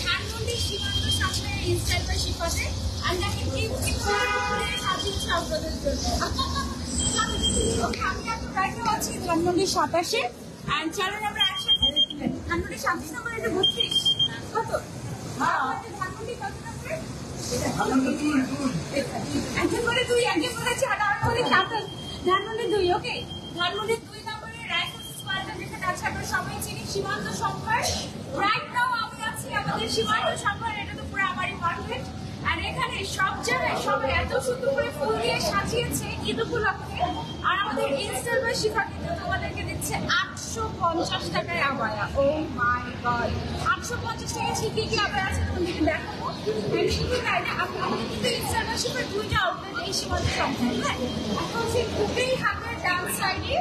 ধানমন্ডি সীমান্ত সামনে ইনস্টাইল বা শিপাতে আর দেখেন কি কি করে সাজিয়েছে আপনাদের জন্য ওকে, আমি এখন রাইটে আছি ধানমন্ডি সাতাশে আর চলেন আমরা একসাথে ধানমন্ডি সাতাশ নম্বর এটা বত্রিশ। কত? নম্বর একজন করে দুই একজন চার আর ধানমন্ডি দুই ওকে ধানমন্ডি দুই নম্বরে আছে আমরা সবাই চিনি সীমান্ত সম্পর্ক রাইট নাও আমি আছি আমাদের সীমান্ত সম্পর্ক এটা তো পুরো আমারই মার্কেট আর এখানে সব জায়গায় সবাই এত সুন্দর করে ফুল দিয়ে সাজিয়েছে ঈদ উপলক্ষে। আর আমাদের ইনস্টাল বা শিফা কিন্তু তোমাদেরকে দিচ্ছে আটশো পঞ্চাশ টাকায় আবায়া ও মাই গড আটশো পঞ্চাশ টাকা কি কি আবায়া আছে তোমাদেরকে দেখাবো And শুধু তাই না আমাদের কিন্তু ইনস্টাল বা দুইটা আউটলেট এই সীমান্ত সম্ভার হ্যাঁ? এখন হচ্ছে খুবই হাতের ডান সাইডে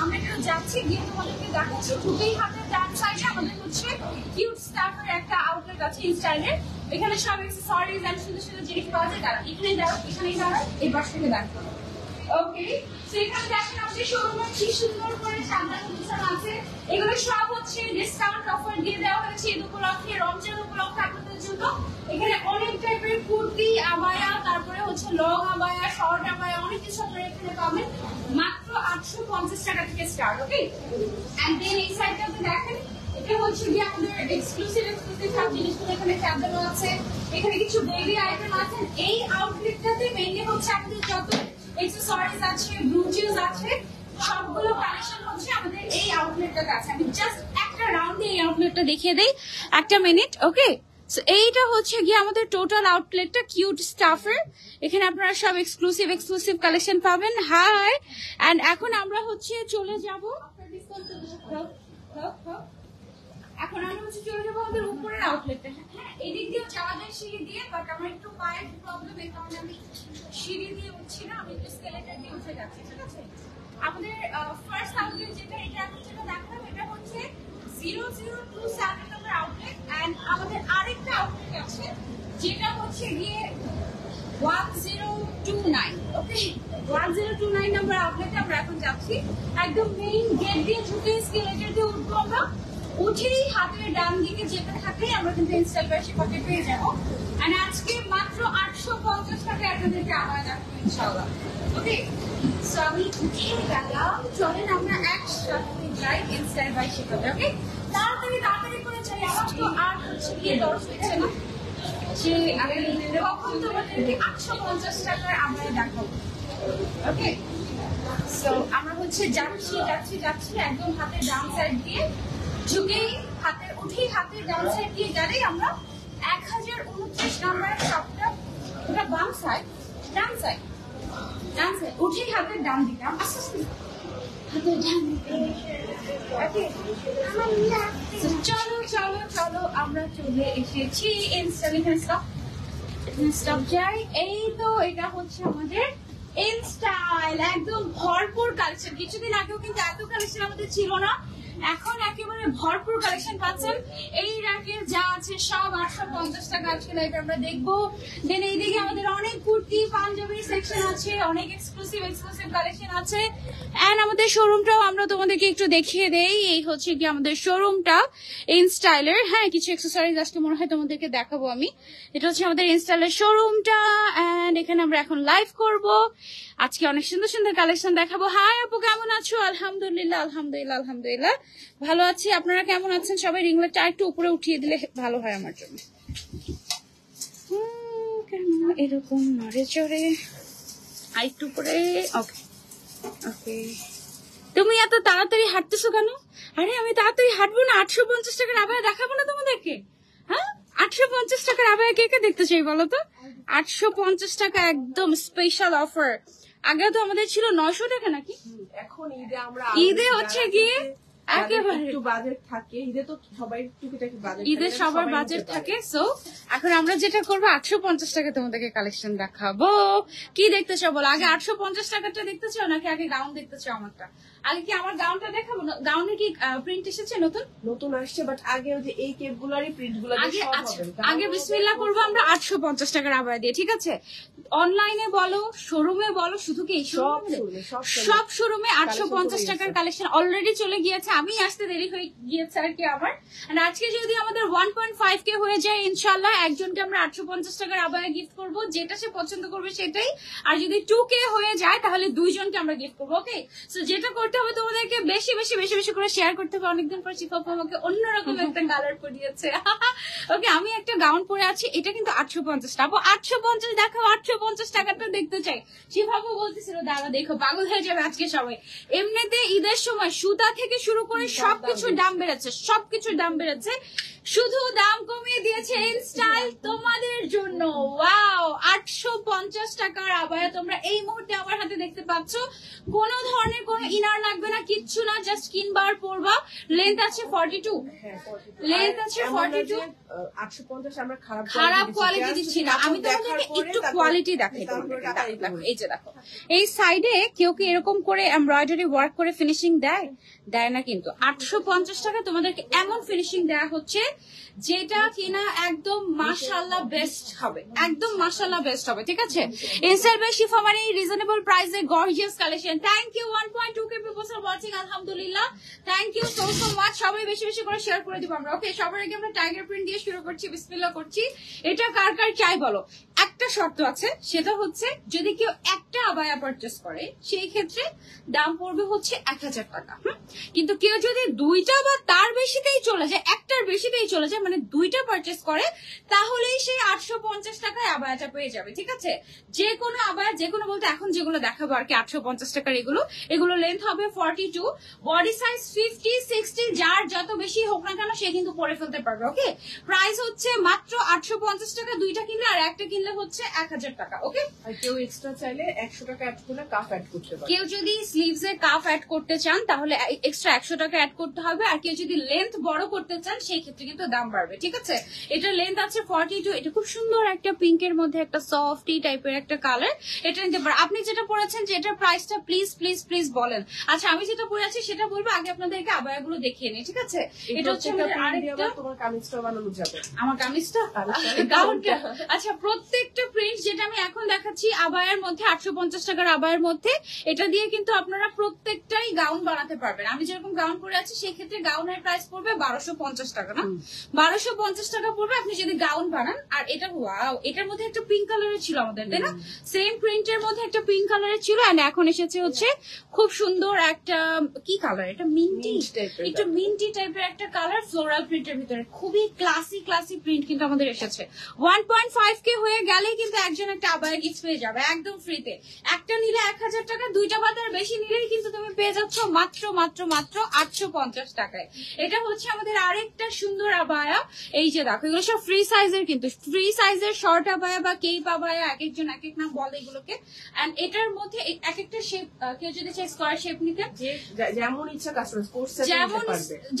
আমরা একটু যাচ্ছি, গিয়ে তোমাদেরকে দেখাচ্ছি। ঢুকেই হাতের ডান সাইডে আমাদের হচ্ছে কিউট স্টাফের একটা আউটলেট আছে ইনস্টাইলের এখানে সব অ্যাক্সেসরিজ এন্ড সুন্দর সুন্দর জিনিস পাওয়া যায় দাঁড়া এখানে দাঁড়াও, এখানেই দাঁড়াও। এই পাশ থেকে দেখো ওকে এখানে দেখেন আমাদের শোরুমে কি সুন্দর করে গুছানো আছে। এগুলো সব হচ্ছে ডিসকাউন্ট অফার দিয়ে দেওয়া হয়েছে। ঈদ উপলক্ষে রমজান উপলক্ষে আপনাদের জন্য। এখানে অনেক টাইপের কুর্তি আবায়া তারপরে হচ্ছে লং আবায়া শর্ট আবায়া অনেক কিছু আপনারা এখানে পাবেন। মাত্র আটশো পঞ্চাশ টাকা থেকে স্টার্ট ওকে এন্ড দেন এই সাইডটাতে দেখেন, এটা হচ্ছে কি আমাদের এক্সক্লুসিভ এক্সক্লুসিভ সব জিনিসগুলো এখানে সাজানো আছে। এখানে কিছু বেবি আইটেম আছে। এই আউটলেটটাতে মেইনলি হচ্ছে আমাদের যত এক্সেসরিজ আছে ব্লুটুথ আছে সবগুলো কালেকশন হচ্ছে আমাদের এই আউটলেটটাতে আছে। আমি জাস্ট একটা রাউন্ডে এই আউটলেটটা দেখিয়ে দেই। একটা মিনিট ওকে সো এইটা হচ্ছে গিয়ে আমাদের টোটাল আউটলেটটা কিউট স্টাফের এখানে আপনারা সব এক্সক্লুসিভ এক্সক্লুসিভ কালেকশন পাবেন। হাই এন্ড এখন আমরা হচ্ছে চলে যাব। এখন আমরা হচ্ছে চলে যাব আমাদের উপরের আউটলেটে হ্যাঁ? এদিক দিয়েও যাওয়া যায় সিঁড়ি দিয়ে, বাট আমার একটু পায়ের প্রবলেম এই কারণে আমি সিঁড়ি দিয়ে উঠছি না, আমি স্কেলেটার দিয়ে উঠে যাচ্ছি, ঠিক আছে? আমাদের ফার্স্ট আউটলেট যেটা, এটা এখন যেটা দেখালাম, এটা হচ্ছে zero zero two seven number outlet and আমাদের আরেকটা আউটলেট আছে, যেটা হচ্ছে গিয়ে one zero two nine okay one zero two nine number আউটলেটে আমরা এখন যাচ্ছি। একদম মেইন গেট দিয়ে ঢুকে স্কেলেটার দিয়ে উঠবো আমরা। উঠেই হাতের ডান দিকে যেটা থাকে, আমরা কিন্তু ইনস্টল করে সেটাকে পেয়ে যাব। আর আজকে মাত্র আটশো পঞ্চাশ টাকা আপনাদেরকে আমরা রাখব ইনশাল্লাহ ওকে সো আমি উঠে গেলাম। চলেন আমরা একসাথে যাই ইনস্টাল বাই শেখাতে ওকে তাড়াতাড়ি তাড়াতাড়ি করে যাই আমার তো আর হচ্ছে গিয়ে দশ হচ্ছে না। যে আমি কখন তোমাদেরকে আটশো পঞ্চাশ টাকার আমরা দেখাবো ওকে সো আমরা হচ্ছে যাচ্ছি যাচ্ছি যাচ্ছি, একদম হাতের ডান সাইড দিয়ে। ঝুঁকেই হাতের উঠেই হাতের ডান সাইড দিয়ে গেলেই আমরা এক হাজার উনত্রিশ নাম্বার শপটা ওটা বাম সাইড ডান সাইড ডান সাইড উঠেই হাতের ডান দিকে আস্তে চলো চলো চলো, আমরা চলে এসেছি ইনস্টল স্টপ স্টপ যাই। এই তো, এটা হচ্ছে আমাদের ইনস্টাইল একদম ভরপুর কালেকশন কিছুদিন আগেও কিন্তু এত কালেকশন আমাদের ছিল না। এখন একেবারে ভরপুর কালেকশন পাচ্ছেন। এই র্যাকের যা আছে, সব আটশো পঞ্চাশ টাকা আজকে লাইভে আমরা দেখব। দেন এইদিকে আমাদের অনেক কুর্তি, পাঞ্জাবি সেকশন আছে, অনেক এক্সক্লুসিভ এক্সক্লুসিভ কালেকশন আছে। এন্ড আমাদের শোরুমটাও আমরা তোমাদেরকে একটু দেখিয়ে দেই। এই হচ্ছে কি আমাদের শোরুমটা ইনস্টাইলের হ্যাঁ কিছু এক্সেসরিজ আজকে মনে হয় তোমাদেরকে দেখাবো আমি। এটা হচ্ছে আমাদের ইনস্টাইলের শোরুমটা এন্ড এখানে আমরা এখন লাইভ করব। আজকে অনেক সুন্দর সুন্দর কালেকশন দেখাবো। হাই আপু, কেমন আছো? আলহামদুলিল্লাহ আলহামদুলিল্লাহ আলহামদুলিল্লাহ। ভালো আছি। আপনারা কেমন আছেন? সবাই রিংলারটা একটু উপরে উঠিয়ে দিলে ভালো হয় আমার জন্য। কেন এরকম নড়ে চড়ে। একটু উপরে। ওকে ওকে তুমি এত তাড়াতাড়ি হাঁটতেছো কেন? আরে, আমি তাড়াতাড়ি হাঁটবো না। আটশো পঞ্চাশ টাকার আবায় দেখাবো না তোমাদেরকে? হ্যাঁ? আটশো পঞ্চাশ টাকার আবায় কে কে দেখতে চাই বলো তো? আটশো পঞ্চাশ টাকা একদম স্পেশাল অফার আগে তো আমাদের ছিল নয়শো টাকা নাকি? এখন ঈদে আমরা ঈদে হচ্ছে গিয়ে একেবারে। একটু বাজেট থাকে। ঈদে তো সবাই টুকিটাকি বাজেট ঈদের সবার বাজেট থাকে। সো এখন আমরা যেটা করব আটশো পঞ্চাশ টাকা তোমাদেরকে কালেকশন দেখাবো। কি দেখতে চাও বলো? আগে আটশো পঞ্চাশ টাকাটা দেখতে চাও নাকি আগে গাউন দেখতে চাও আমারটা? আগে কি আমার গাউনটা দেখাবো? গাউনে কি প্রিন্ট এসেছে নতুন? নতুন আসছে বাট আগে যে এই কেপ গুলারই প্রিন্টগুলো আগে আচ্ছা আগে বিসমিল্লাহ করব আমরা আটশো পঞ্চাশ টাকার আবায় দিয়ে ঠিক আছে? অনলাইনে বলো শোরুমে বলো শুধু কি সব শোরুমে আটশো পঞ্চাশ টাকার কালেকশন অলরেডি চলে গিয়েছে আমি আসতে দেরি হয়ে গিয়েছে আর কি আমার। আজকে যদি আমাদের ওয়ান পয়েন্ট ফাইভ কে হয়ে যায় ইনশাল্লাহ একজনকে আমরা আটশো পঞ্চাশ টাকার আবায় গিফট করব যেটা সে পছন্দ করবে সেটাই। আর যদি টু কে হয়ে যায় তাহলে দুইজনকে আমরা গিফট করব ওকে সো যেটা করতে হবে তোমাদেরকে বেশি বেশি বেশি বেশি করে শেয়ার করতে হবে। অনেকদিন পর চিপা আমাকে অন্যরকম একটা কালার পরিয়েছে। ওকে আমি একটা গাউন পরে আছি। এটা কিন্তু আটশো পঞ্চাশ। টাকা আটশো পঞ্চাশ দেখাও আটশো পঞ্চাশ টাকাটা দেখতে চাই। শিভাবু বলতেছিল দাদা দেখো পাগল হয়ে যাবে আজকে সবাই। এমনিতে ঈদের সময় সুতা থেকে শুরু করে সবকিছুর দাম বেড়েছে সবকিছুর দাম বেড়েছে। শুধু দাম কমিয়ে দিয়েছে স্টাইল তোমাদের জন্য। ওয়াও আটশো পঞ্চাশ টাকার আবায়া তোমরা এই মুহূর্তে আমার হাতে দেখতে পাচ্ছ। কোনো ধরনের কোনো ইনার লাগবে না কিচ্ছু না জাস্ট কিনবা আর পরবা। লেন্থ আছে ফর্টি টু লেন্থ আছে 42 আটশো পঞ্চাশ আমরা খারাপ কোয়ালিটি দিচ্ছি। না। আমি তোমাদেরকে একটু কোয়ালিটি দেখাই। এই যে দেখো। এই সাইডে কেউ কি এরকম করে এমব্রয়ডারি ওয়ার্ক করে ফিনিশিং দেয়? দেয় না কিন্তু। আটশো পঞ্চাশ টাকা তোমাদেরকে এমন ফিনিশিং দেয়া হচ্ছে যেটা কিনা একদম বেস্ট হবে। একদম বেস্ট হবে, ঠিক আছে? শিফা মানে reasonable gorgeous collection thank you watching আলহামদুলিল্লাহ। Thank you so so much সবাই বেশি বেশি করে শেয়ার করে দিব আমরা ওকে সবার আগে আমরা টাইগার প্রিন্ট দিয়ে শুরু করছি, বিসমিল্লাহ করছি। এটা কার কার চাই বলো? একটা শর্ত আছে, সেটা হচ্ছে যদি কেউ একটা আবায়া পারচেস করে, সেই ক্ষেত্রে দাম পড়বে হচ্ছে এক হাজার টাকা? কিন্তু কেউ যদি দুইটা বা তার বেশিতেই চলে যায়, একটার বেশিতেই চলে যায় মানে দুইটা পারচেস করে তাহলেই সে আটশো পঞ্চাশ টাকায় আবায়াটা পেয়ে যাবে ঠিক আছে? যে কোনো আবায়া যে কোনো বলতে এখন যেগুলো দেখাবো আর কি আটশো পঞ্চাশ টাকার এগুলো এগুলো লেন্থ হবে forty two body size fifty sixty যার যত বেশি হোক না কেন সে কিন্তু পরে ফেলতে পারবে ওকে প্রাইস হচ্ছে মাত্র আটশো পঞ্চাশ টাকা দুইটা কিনলে আর একটা কিনলে হচ্ছে এক হাজার টাকা ওকে কেউ এক্সট্রা চাইলে একশো টাকা অ্যাড করে কাফ অ্যাড করতে পারে কেউ যদি স্লিভস এ কাফ অ্যাড করতে চান তাহলে এক্সট্রা একশো টাকা অ্যাড করতে হবে আর কেউ যদি লেন্থ বড় করতে চান সেই ক্ষেত্রে কিন্তু দাম বাড়বে ঠিক আছে? এটা লেন্থ আছে ফর্টি টু এটা খুব সুন্দর একটা পিঙ্কের মধ্যে একটা সফটি টাইপের একটা কালার এটা নিতে পারেন আপনি যেটা পড়েছেন যে এটার প্রাইসটা প্লিজ প্লিজ প্লিজ বলেন। আচ্ছা আমি যেটা পরে আছি সেটা বলব আগে আপনাদেরকে আবায়াগুলো দেখিয়ে নিই ঠিক আছে? এটা হচ্ছে প্রত্যেকটা আমাদের print দিয়ে আরেকটা তোমার কামিজটা বানানো যাবে। আমার কামিজটা। গাউনটা আচ্ছা প্রত্যেকটা প্রিন্ট যেটা আমি এখন দেখাচ্ছি আবায়ের মধ্যে আটশো পঞ্চাশ টাকার আবায়ের মধ্যে এটা দিয়ে কিন্তু আপনারা প্রত্যেকটাই গাউন বানাতে পারবেন। আমি যেরকম গাউন পরে আছি সেই ক্ষেত্রে গাউনের প্রাইস পড়বে বারোশো পঞ্চাশ টাকা না? বারোশো পঞ্চাশ টাকা পড়বে আপনি যদি গাউন বানান আর এটা ওয়াও এটার মধ্যে একটা পিঙ্ক কালারের ছিল আমাদের তাই না? সেম প্রিন্টের মধ্যে একটা পিঙ্ক কালারের ছিল এন্ড এখন এসেছে হচ্ছে খুব সুন্দর একটা কি কালার এটা মিন্টি একটু মিন্টি টাইপের একটা কালার ফ্লোরাল প্রিন্টের ভিতরে। খুবই ক্লাসি ক্লাসি প্রিন্ট কিন্তু আমাদের এসেছে। ওয়ান পয়েন্ট ফাইভ কে হয়ে গেলেই কিন্তু একজন একটা আবার গিফট পেয়ে যাবে একদম ফ্রিতে একটা নিলে এক হাজার টাকা দুইটা বা তার বেশি নিলেই কিন্তু তুমি পেয়ে যাচ্ছ মাত্র মাত্র মাত্র আটশো পঞ্চাশ টাকায়। এটা হচ্ছে আমাদের আরেকটা সুন্দর আবায়া এই যে দেখো এগুলো সব ফ্রি সাইজের কিন্তু ফ্রি সাইজের শর্ট আবায়া বা কেপ আবায়া এক একজন এক এক নাম বলে এগুলোকে। এন্ড এটার মধ্যে এক একটা শেপ কেউ যদি চাই স্কোয়ার শেপ নিতে যেমন ইচ্ছা কাস্টমাইজ যেমন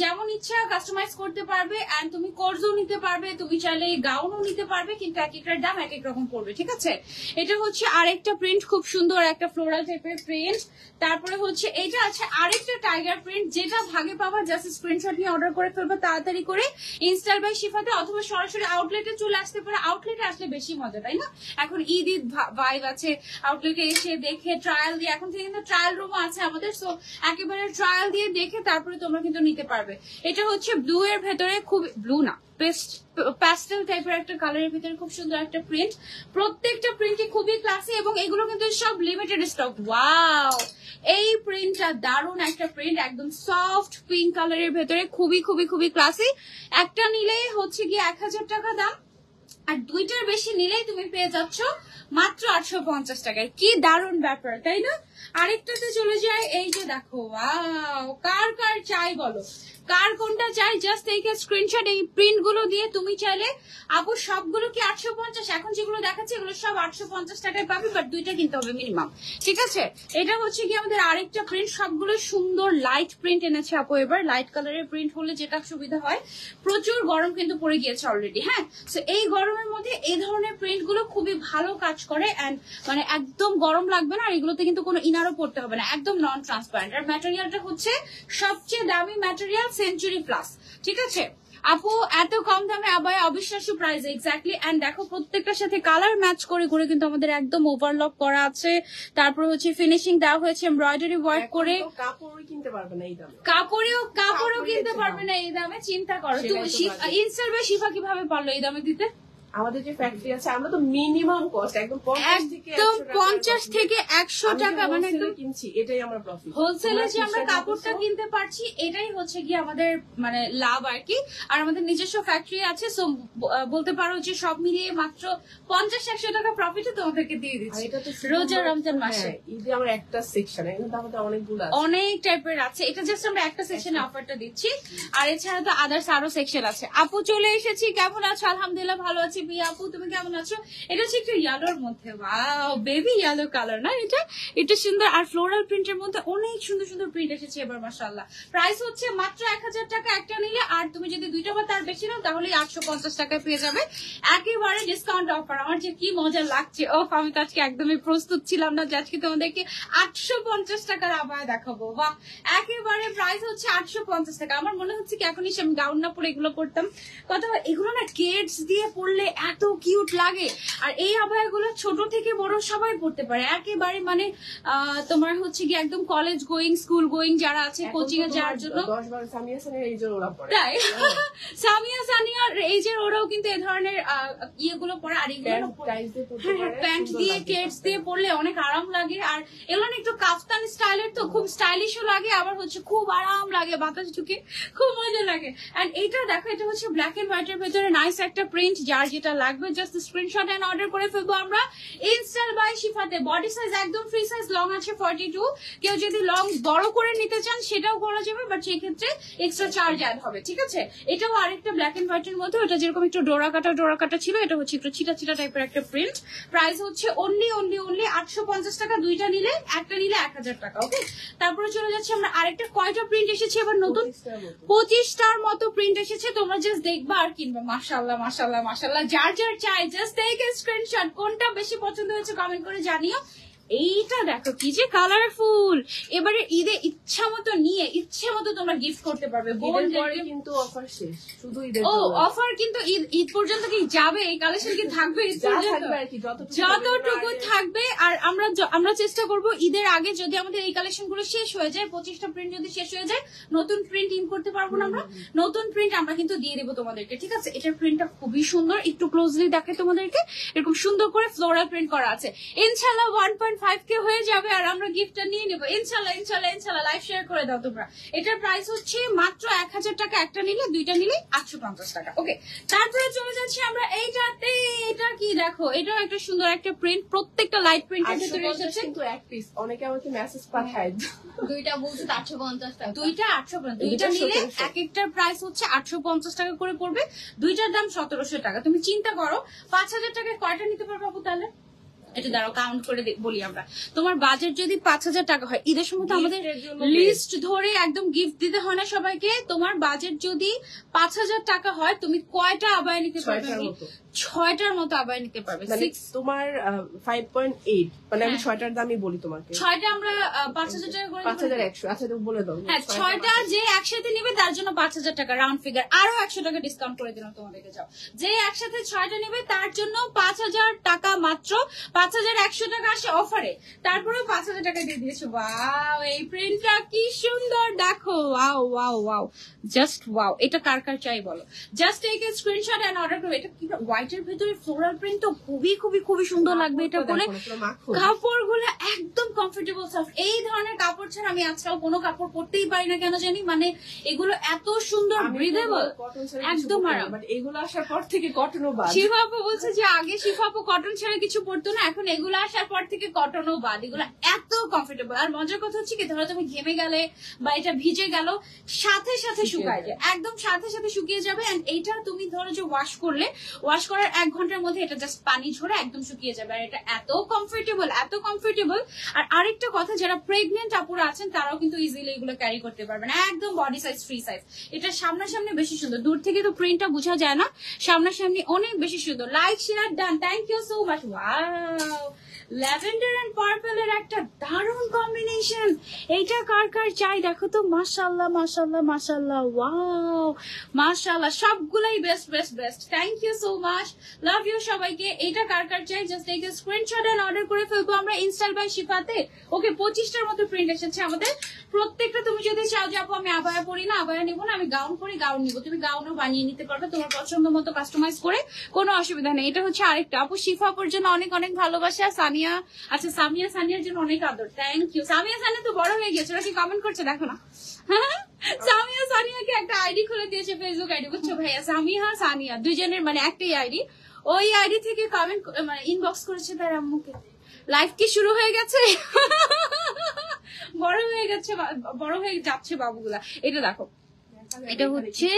যেমন ইচ্ছা কাস্টমাইজ করতে পারবে এন্ড তুমি কোর্সও নিতে পারবে তুমি চাইলে গাউনও নিতে পারবে কিন্তু এক একটার দাম এক এক রকম পড়বে ঠিক আছে? এটা হচ্ছে আরেকটা প্রিন্ট খুব সুন্দর একটা ফ্লোরাল টাইপের প্রিন্ট তারপরে হচ্ছে এটা আছে আরেকটা টাইগার প্রিন্ট যেটা ভাগে পাবা জাস্ট স্ক্রিনশট নিয়ে অর্ডার করে ফেলবে তাড়াতাড়ি করে। ইনস্টাল বাই শিফাতে অথবা সরাসরি আউটলেটে চলে আসতে পারে। আউটলেটে আসলে বেশি মজা, তাই না? এখন ঈদ ঈদ ভাইব আছে। আউটলেটে এসে দেখে ট্রায়াল দিয়ে, এখন থেকে কিন্তু ট্রায়াল রুমও আছে আমাদের সো একেবারে ট্রায়াল দিয়ে দেখে তারপরে তোমরা কিন্তু নিতে পারবে। এটা হচ্ছে ব্লু এর ভেতরে খুব ব্লু না প্যাস্টেল টাইপের একটা কালারের ভিতরে খুব সুন্দর একটা প্রিন্ট প্রত্যেকটা প্রিন্টই খুবই ক্লাসি এবং এগুলো কিন্তু সব লিমিটেড স্টক ওয়াও এই প্রিন্টটা দারুণ একটা প্রিন্ট একদম সফট পিঙ্ক কালারের ভেতরে খুবই খুবই খুবই ক্লাসি একটা নিলে হচ্ছে গিয়ে এক হাজার টাকা দাম। আর দুইটার বেশি নিলেই তুমি পেয়ে যাচ্ছ মাত্র আটশো পঞ্চাশ টাকায়। কি দারুণ ব্যাপার, তাই না? আরেকটাতে চলে যায় এই যে দেখো কার কার চাই বলো? কার কোনটা চাই? জাস্ট এই স্ক্রিনশট এই প্রিন্টগুলো দিয়ে তুমি চাইলে, আপু, সবগুলো কি আটশো পঞ্চাশ? এখন যেগুলো দেখাচ্ছে, এগুলো সব আটশো পঞ্চাশ টাকায় পাবে বাট দুইটা কিনতে হবে মিনিমাম ঠিক আছে? এটা হচ্ছে কি আমাদের আরেকটা প্রিন্ট সবগুলো সুন্দর লাইট প্রিন্ট এনেছে আপু এবার লাইট কালারের প্রিন্ট হলে যেটা সুবিধা হয়, প্রচুর গরম কিন্তু পড়ে গিয়েছে অলরেডি হ্যাঁ? তো এই গরমের মধ্যে এই ধরনের প্রিন্টগুলো খুবই ভালো কাজ করে এন্ড মানে একদম গরম লাগবে না, আর এগুলোতে কিন্তু কোনো ইনারও পড়তে হবে না একদম নন ট্রান্সপারেন্ট আর ম্যাটেরিয়ালটা হচ্ছে সবচেয়ে দামি ম্যাটেরিয়াল সেঞ্চুরি প্লাস ঠিক আছে? আপু এত কম দামে আবার অবিশ্বাস্য প্রাইস এক্স্যাক্টলি এন্ড দেখো প্রত্যেকটার সাথে কালার ম্যাচ করে করে কিন্তু আমাদের একদম ওভারলক করা আছে। তারপর হচ্ছে ফিনিশিং দেওয়া হয়েছে এমব্রয়ডারি ওয়ার্ক করে। কাপড়ই কিনতে পারবে না এই দামে। কাপড়েও কাপড়ও কিনতে পারবে না এই দামে চিন্তা করো। তুমি বা শিফা কীভাবে পারল এই দামে দিতে? আমাদের যে ফ্যাক্টরি আছে আমরা তো মিনিমাম কস্ট একদম একদম পঞ্চাশ থেকে একশো টাকা মানে একদম কিনছি এটাই আমার প্রফিট হোলসেলে যে আমরা কাপড়টা কিনতে পারছি এটাই হচ্ছে কি আমাদের মানে লাভ আর কি। আর আমাদের নিজস্ব ফ্যাক্টরি আছে সো বলতে পারো যে সব মিলিয়ে মাত্র পঞ্চাশ একশো টাকা প্রফিটে তোমাদেরকে দিয়ে দিচ্ছি রোজা রমজান মাসে। হ্যাঁ, ঈদে আমার একটা সেকশন আমাদের অনেকগুলো অনেক টাইপের আছে। এটা জাস্ট আমরা একটা সেকশনে অফারটা দিচ্ছি। আর এছাড়া তো আদার্স আরও সেকশন আছে। আপু চলে এসেছি কেমন আছো? আলহামদুলিল্লাহ ভালো আছি। বিয়া আপু, তুমি কেমন আছো? এটা হচ্ছে একটু ইয়ালোর মধ্যে। ওয়াও বেবি ইয়েলো কালার না এটা? এটা সুন্দর, আর ফ্লোরাল প্রিন্টের মধ্যে অনেক সুন্দর সুন্দর প্রিন্ট এসেছে এবার মাসাল্লাহ প্রাইস হচ্ছে মাত্র এক হাজার টাকা একটা নিলে, আর তুমি যদি দুইটা বা তার বেশি নাও, তাহলে আটশো পঞ্চাশ টাকায় পেয়ে যাবে। একেবারে ডিসকাউন্ট অফার আমার যে কি মজা লাগছে। ও আমি তো আজকে একদমই প্রস্তুত ছিলাম না যে আজকে তোমাদেরকে আটশো পঞ্চাশ টাকার আবায় দেখাবো। বাহ একেবারে প্রাইস হচ্ছে আটশো পঞ্চাশ টাকা। আমার মনে হচ্ছে কি এখন আমি গাউন না পরে এগুলো পড়তাম কথা এগুলো না কেডস দিয়ে পড়লে এত কিউট লাগে। আর এই আবায়াগুলো ছোট থেকে বড় সবাই পড়তে পারে। একেবারে মানে তোমার হচ্ছে কি একদম কলেজ গোয়িং স্কুল গোয়িং যারা আছে কোচিং এ যাওয়ার জন্য দশ বারো সামিয়া তাই? সানিয়ার এই যে ওরাও কিন্তু এই ধরনের ইয়েগুলো পরে আর এগুলো প্যান্ট দিয়ে পড়তে হ্যাঁ হ্যাঁ দিয়ে কেটস দিয়ে পরলে অনেক আরাম লাগে। আর এগুলো একটু কাফতান স্টাইলের তো খুব স্টাইলিশও লাগে আবার হচ্ছে খুব আরাম লাগে বাতাস ঢুকে খুব মজা লাগে। এন্ড এইটা দেখো এটা হচ্ছে ব্ল্যাক এন্ড হোয়াইট এর ভেতরে নাইস একটা প্রিন্ট যার যেটা লাগবে জাস্ট স্ক্রিনশট এন্ড অর্ডার করে ফেলব আমরা। ইনস্টল বাই শিফাতে বডি সাইজ একদম ফ্রি সাইজ লং আছে ফর্টি টু কেউ যদি লং বড় করে নিতে চান সেটাও করা যাবে বাট সেই ক্ষেত্রে এক্সট্রা চার্জ অ্যাড হবে ঠিক আছে? এটাও আরেকটা ব্ল্যাক এন্ড হোয়াইট এর মধ্যে ওটা যেরকম একটু ডোরা কাটা ডোরা কাটা ছিল এটা হচ্ছে একটু চিটা চিটা টাইপের একটা প্রিন্ট প্রাইস হচ্ছে অনলি অনলি অনলি আটশো পঞ্চাশ টাকা দুইটা নিলে একটা নিলে এক হাজার টাকা ওকে তারপরে চলে যাচ্ছে আমরা আরেকটা কয়টা প্রিন্ট এসেছে? এবার নতুন পঁচিশটার মতো। পঁচিশটার মতো প্রিন্ট এসেছে তোমরা জাস্ট দেখবা আর কিনবা। মাসাল্লাহ মাসাল্লাহ মাসাল্লাহ যার যার চাই জাস্ট টেক স্ক্রিনশট কোনটা বেশি পছন্দ হয়েছে কমেন্ট করে জানিও। এইটা দেখো কি যে কালারফুল এবারে ঈদে ইচ্ছা মতো নিয়ে ইচ্ছে মতো তোমরা গিফট করতে পারবে। কিন্তু অফার শেষ। শুধু ঈদের ও অফার কিন্তু ঈদ ঈদ পর্যন্ত কি যাবে? এই কালেকশন কি থাকবে যতটুকু থাকবে আর আমরা আমরা চেষ্টা করব ঈদের আগে যদি আমাদের এই কালেকশনগুলো শেষ হয়ে যায় পঁচিশটা প্রিন্ট যদি শেষ হয়ে যায় নতুন প্রিন্ট ইন করতে পারব না আমরা। নতুন প্রিন্ট আমরা কিন্তু দিয়ে দেবো তোমাদেরকে ঠিক আছে? এটার প্রিন্টটা খুবই সুন্দর একটু ক্লোজলি দেখে তোমাদেরকে। এরকম সুন্দর করে ফ্লোরাল প্রিন্ট করা আছে। ইনশাল্লাহ ওয়ান পয়েন্ট ফাইভ কে হয়ে যাবে আর আমরা গিফটটা নিয়ে নেব। ইনশাল্লাহ ইনশাল্লাহ ইনশাল্লাহ লাইভ শেয়ার করে দাও তোমরা। এটার প্রাইস হচ্ছে মাত্র এক হাজার টাকা। একটা নিলে দুইটা নিলে আটশো পঞ্চাশ টাকা। ওকে তারপরে চলে যাচ্ছি আমরা এইটাতে। এটা কি দেখো এটাও একটা সুন্দর একটা প্রিন্ট প্রত্যেকটা লাইট প্রিন্টের ভিতরে এসেছে। কিন্তু এক পিস অনেকে আমাকে মেসেজ পাঠায়। দুইটা বলছে আটশো পঞ্চাশ টাকা। দুইটা আটশো দুইটা নিলে এক একটার প্রাইস হচ্ছে আটশো পঞ্চাশ টাকা করে পড়বে। দুইটার দাম সতেরোশো টাকা। তুমি চিন্তা করো পাঁচ হাজার টাকায় কয়টা নিতে পারব তাহলে? এটা দাঁড়াও কাউন্ট করে বলি আমরা। তোমার বাজেট যদি পাঁচ হাজার টাকা হয় ঈদের সময় তো আমাদের লিস্ট ধরে একদম গিফট দিতে হয় না সবাইকে। তোমার বাজেট যদি পাঁচ হাজার টাকা হয় তুমি কয়টা আবায় নিতে পারবে? ছয়টার মতো। আবায় নিতে পারবে মানে তোমার ফাইভ পয়েন্ট এইট মানে আমি হ্যাঁ। ছয়টার দামই বলি তোমাকে। ছয়টা আমরা পাঁচ হাজার টাকা করে পাঁচ হাজার একশো আচ্ছা তুমি বলে দাও। হ্যাঁ ছয়টা যে একসাথে নিবে তার জন্য পাঁচ হাজার টাকা রাউন্ড ফিগার আরও একশো টাকা ডিসকাউন্ট করে দিলাম তোমাদেরকে যাও। যে একসাথে ছয়টা নেবে তার জন্য পাঁচ হাজার টাকা মাত্র পাঁচ হাজার একশো টাকা আসে অফারে তারপরেও পাঁচ হাজার টাকা দিয়ে দিয়েছ। ওয়াও এই প্রিন্টটা কি সুন্দর দেখো। Wow wow wow just wow এটা কার কার চাই বলো? জাস্ট এই স্ক্রিনশট এন্ড অর্ডার করবে এটা কি হোয়াইটের ভেতরে ফ্লোরাল প্রিন্ট তো খুবই খুবই খুবই সুন্দর লাগবে এটা পরে কাপড়গুলো একদম কমফোর্টেবল সফট এই ধরনের কাপড় ছাড়া আমি আজকাল কোনো কাপড় পরতেই পারি না কেন জানি? মানে এগুলো এত সুন্দর ব্রিদেবল একদম আরাম। বাট এগুলো আসার পর থেকে কটনও বাদ। শিফাপু বলছে যে আগে শিফাপু কটন ছাড়া কিছু পরতো না এখন এগুলো আসার পর থেকে কটনও বাদ। এগুলো এত কমফোর্টেবল আর মজার কথা হচ্ছে কি ধরো তুমি ঘেমে গেলে বা এটা ভিজে গেল সাথে সাথে শুকিয়ে যায়। একদম সাথে সাথে শুকিয়ে যাবে। এন্ড এইটা তুমি ধরো যে ওয়াশ করলে ওয়াশ করার এক ঘণ্টার মধ্যে এটা জাস্ট পানি ঝরে একদম শুকিয়ে যাবে। আর এটা এত কমফোর্টেবল এত কমফোর্টেবল আর আরেকটা কথা, যারা প্রেগনেন্ট আপুরা আছেন, তারাও কিন্তু ইজিলি এগুলো ক্যারি করতে পারবেন। একদম বডি সাইজ ফ্রি সাইজ এটা সামনাসামনি বেশি সুন্দর। দূর থেকে তো প্রিন্টটা বোঝা যায় না। সামনাসামনি অনেক বেশি সুন্দর। Like share done thank you so much wow lavender and purple এর একটা দারুণ কম্বিনেশন এইটা কার কার চাই? দেখো তো মাশাল্লাহ মাশাল্লাহ মাশাল্লাহ ওয়াও মাশাল্লাহ সবগুলাই best best best thank you so much love you সবাইকে। এটা কার কার চাই? জাস্ট এই স্ক্রিনশট এন্ড অর্ডার করে ফেলব আমরা ইনস্টল বাই শিফাতে ওকে, পঁচিশটার মতো প্রিন্ট এসেছে আমাদের। প্রত্যেকটা তুমি যদি চাও যে, আপু, আমি আবায়া পরি না, আবায়া নিবো না, আমি গাউন পরি গাউন নিবো। তুমি গাউনও বানিয়ে নিতে পারবে তোমার পছন্দ মতো কাস্টমাইজ করে। কোনো অসুবিধা নেই। এটা হচ্ছে আরেকটা। আপু শিফাপুর জন্য অনেক অনেক ভালোবাসা। সানিয়া আচ্ছা সামিয়া সানিয়ার জন্য অনেক আদর। থ্যাংক ইউ সামিয়া সানিয়া তো বড় হয়ে গেছে, ওরা কি কমেন্ট করছে? দেখো না? সামিয়া সানিয়াকে একটা আইডি খুলে দিয়েছে ফেসবুক আইডি বুঝছ ভাইয়া? সামিয়া সানিয়া দুজনের মানে একটাই আইডি ওই আইডি থেকে কমেন্ট মানে ইনবক্স করেছে তার আম্মুকে। লাইফ কি শুরু হয়ে গেছে? বড় হয়ে গেছে বড় হয়ে যাচ্ছে বাবুগুলা। এটা দেখো। এটা হচ্ছে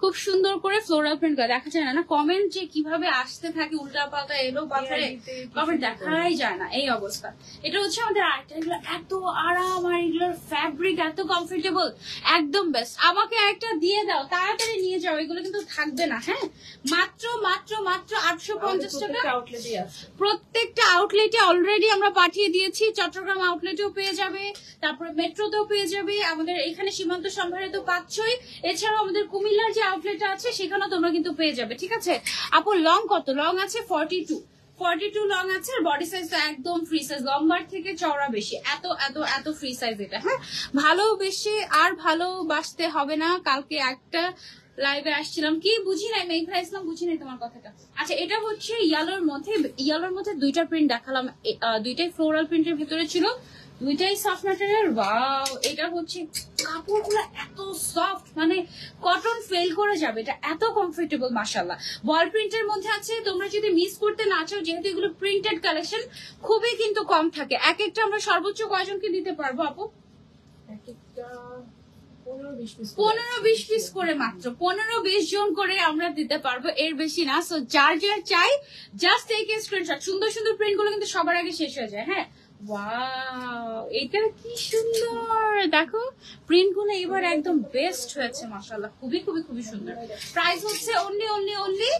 খুব সুন্দর করে ফ্লোরাল প্রিন্ট করা দেখা যায় না কমেন্ট যে কীভাবে আসতে থাকে উল্টা পাল্টা এলো পাথরে কমেন্ট দেখাই যায় না এই অবস্থা। এটা হচ্ছে আমাদের আরেকটা এগুলো এত আরাম আর এগুলোর ফ্যাব্রিক এত কমফোর্টেবল একদম বেস্ট আমাকে একটা দিয়ে দাও তাড়াতাড়ি নিয়ে যাও এগুলো কিন্তু থাকবে না হ্যাঁ? মাত্র মাত্র মাত্র আটশো পঞ্চাশ টাকা। প্রত্যেকটা আউটলেটে অলরেডি আমরা পাঠিয়ে দিয়েছি চট্টগ্রাম আউটলেটেও পেয়ে যাবে তারপরে মেট্রোতেও পেয়ে যাবে। আমাদের এখানে সীমান্ত সম্ভারে তো পাচ্ছই। এছাড়াও আমাদের কুমিল্লার যে আউটলেট আছে, সেখানেও তোমরা কিন্তু পেয়ে যাবে, ঠিক আছে? আপু লং কত? লং আছে forty two forty two long আছে, আর বডি সাইজ তো একদম ফ্রি সাইজ লম্বার থেকে চওড়া বেশি। এত এত এত ফ্রি সাইজ এটা হ্যাঁ? ভালোবেসে আর ভালোবাসতে হবে না। কালকে একটা লাইভে আসছিলাম। কি বুঝি নাই মেঘরা ইসলাম, বুঝি নাই তোমার কথাটা? আচ্ছা এটা হচ্ছে ইয়ালোর মধ্যে ইয়ালোর মধ্যে দুইটা প্রিন্ট দেখালাম। দুইটাই ফ্লোরাল প্রিন্টের ভিতরে ছিল। দুইটাই সফট ম্যাটেরিয়াল ওয়াও এটা হচ্ছে কাপড়গুলো এত সফট মানে কটন ফেল করে যাবে এটা এত কমফোর্টেবল মাসাল্লাহ বল প্রিন্টের মধ্যে আছে তোমরা যদি মিস করতে না চাও যেহেতু এগুলো প্রিন্টেড কালেকশন খুবই কিন্তু কম থাকে। এক একটা আমরা সর্বোচ্চ কয়জনকে দিতে পারব আপু? এক একটা পনেরো বিশ পিস করে। মাত্র। পনেরো বিশ জন করে আমরা দিতে পারব এর বেশি না। সো যার যার চাই জাস্ট এই স্ক্রিনশট সুন্দর সুন্দর প্রিন্টগুলো কিন্তু সবার আগে শেষ হয়ে যায় হ্যাঁ? ওয়াও এটা কি সুন্দর। দেখো প্রিন্ট এবার একদম বেস্ট হয়েছে মাসাল্লাহ খুবই খুবই খুবই সুন্দর। প্রাইস হচ্ছে অনলি অনলি অনলি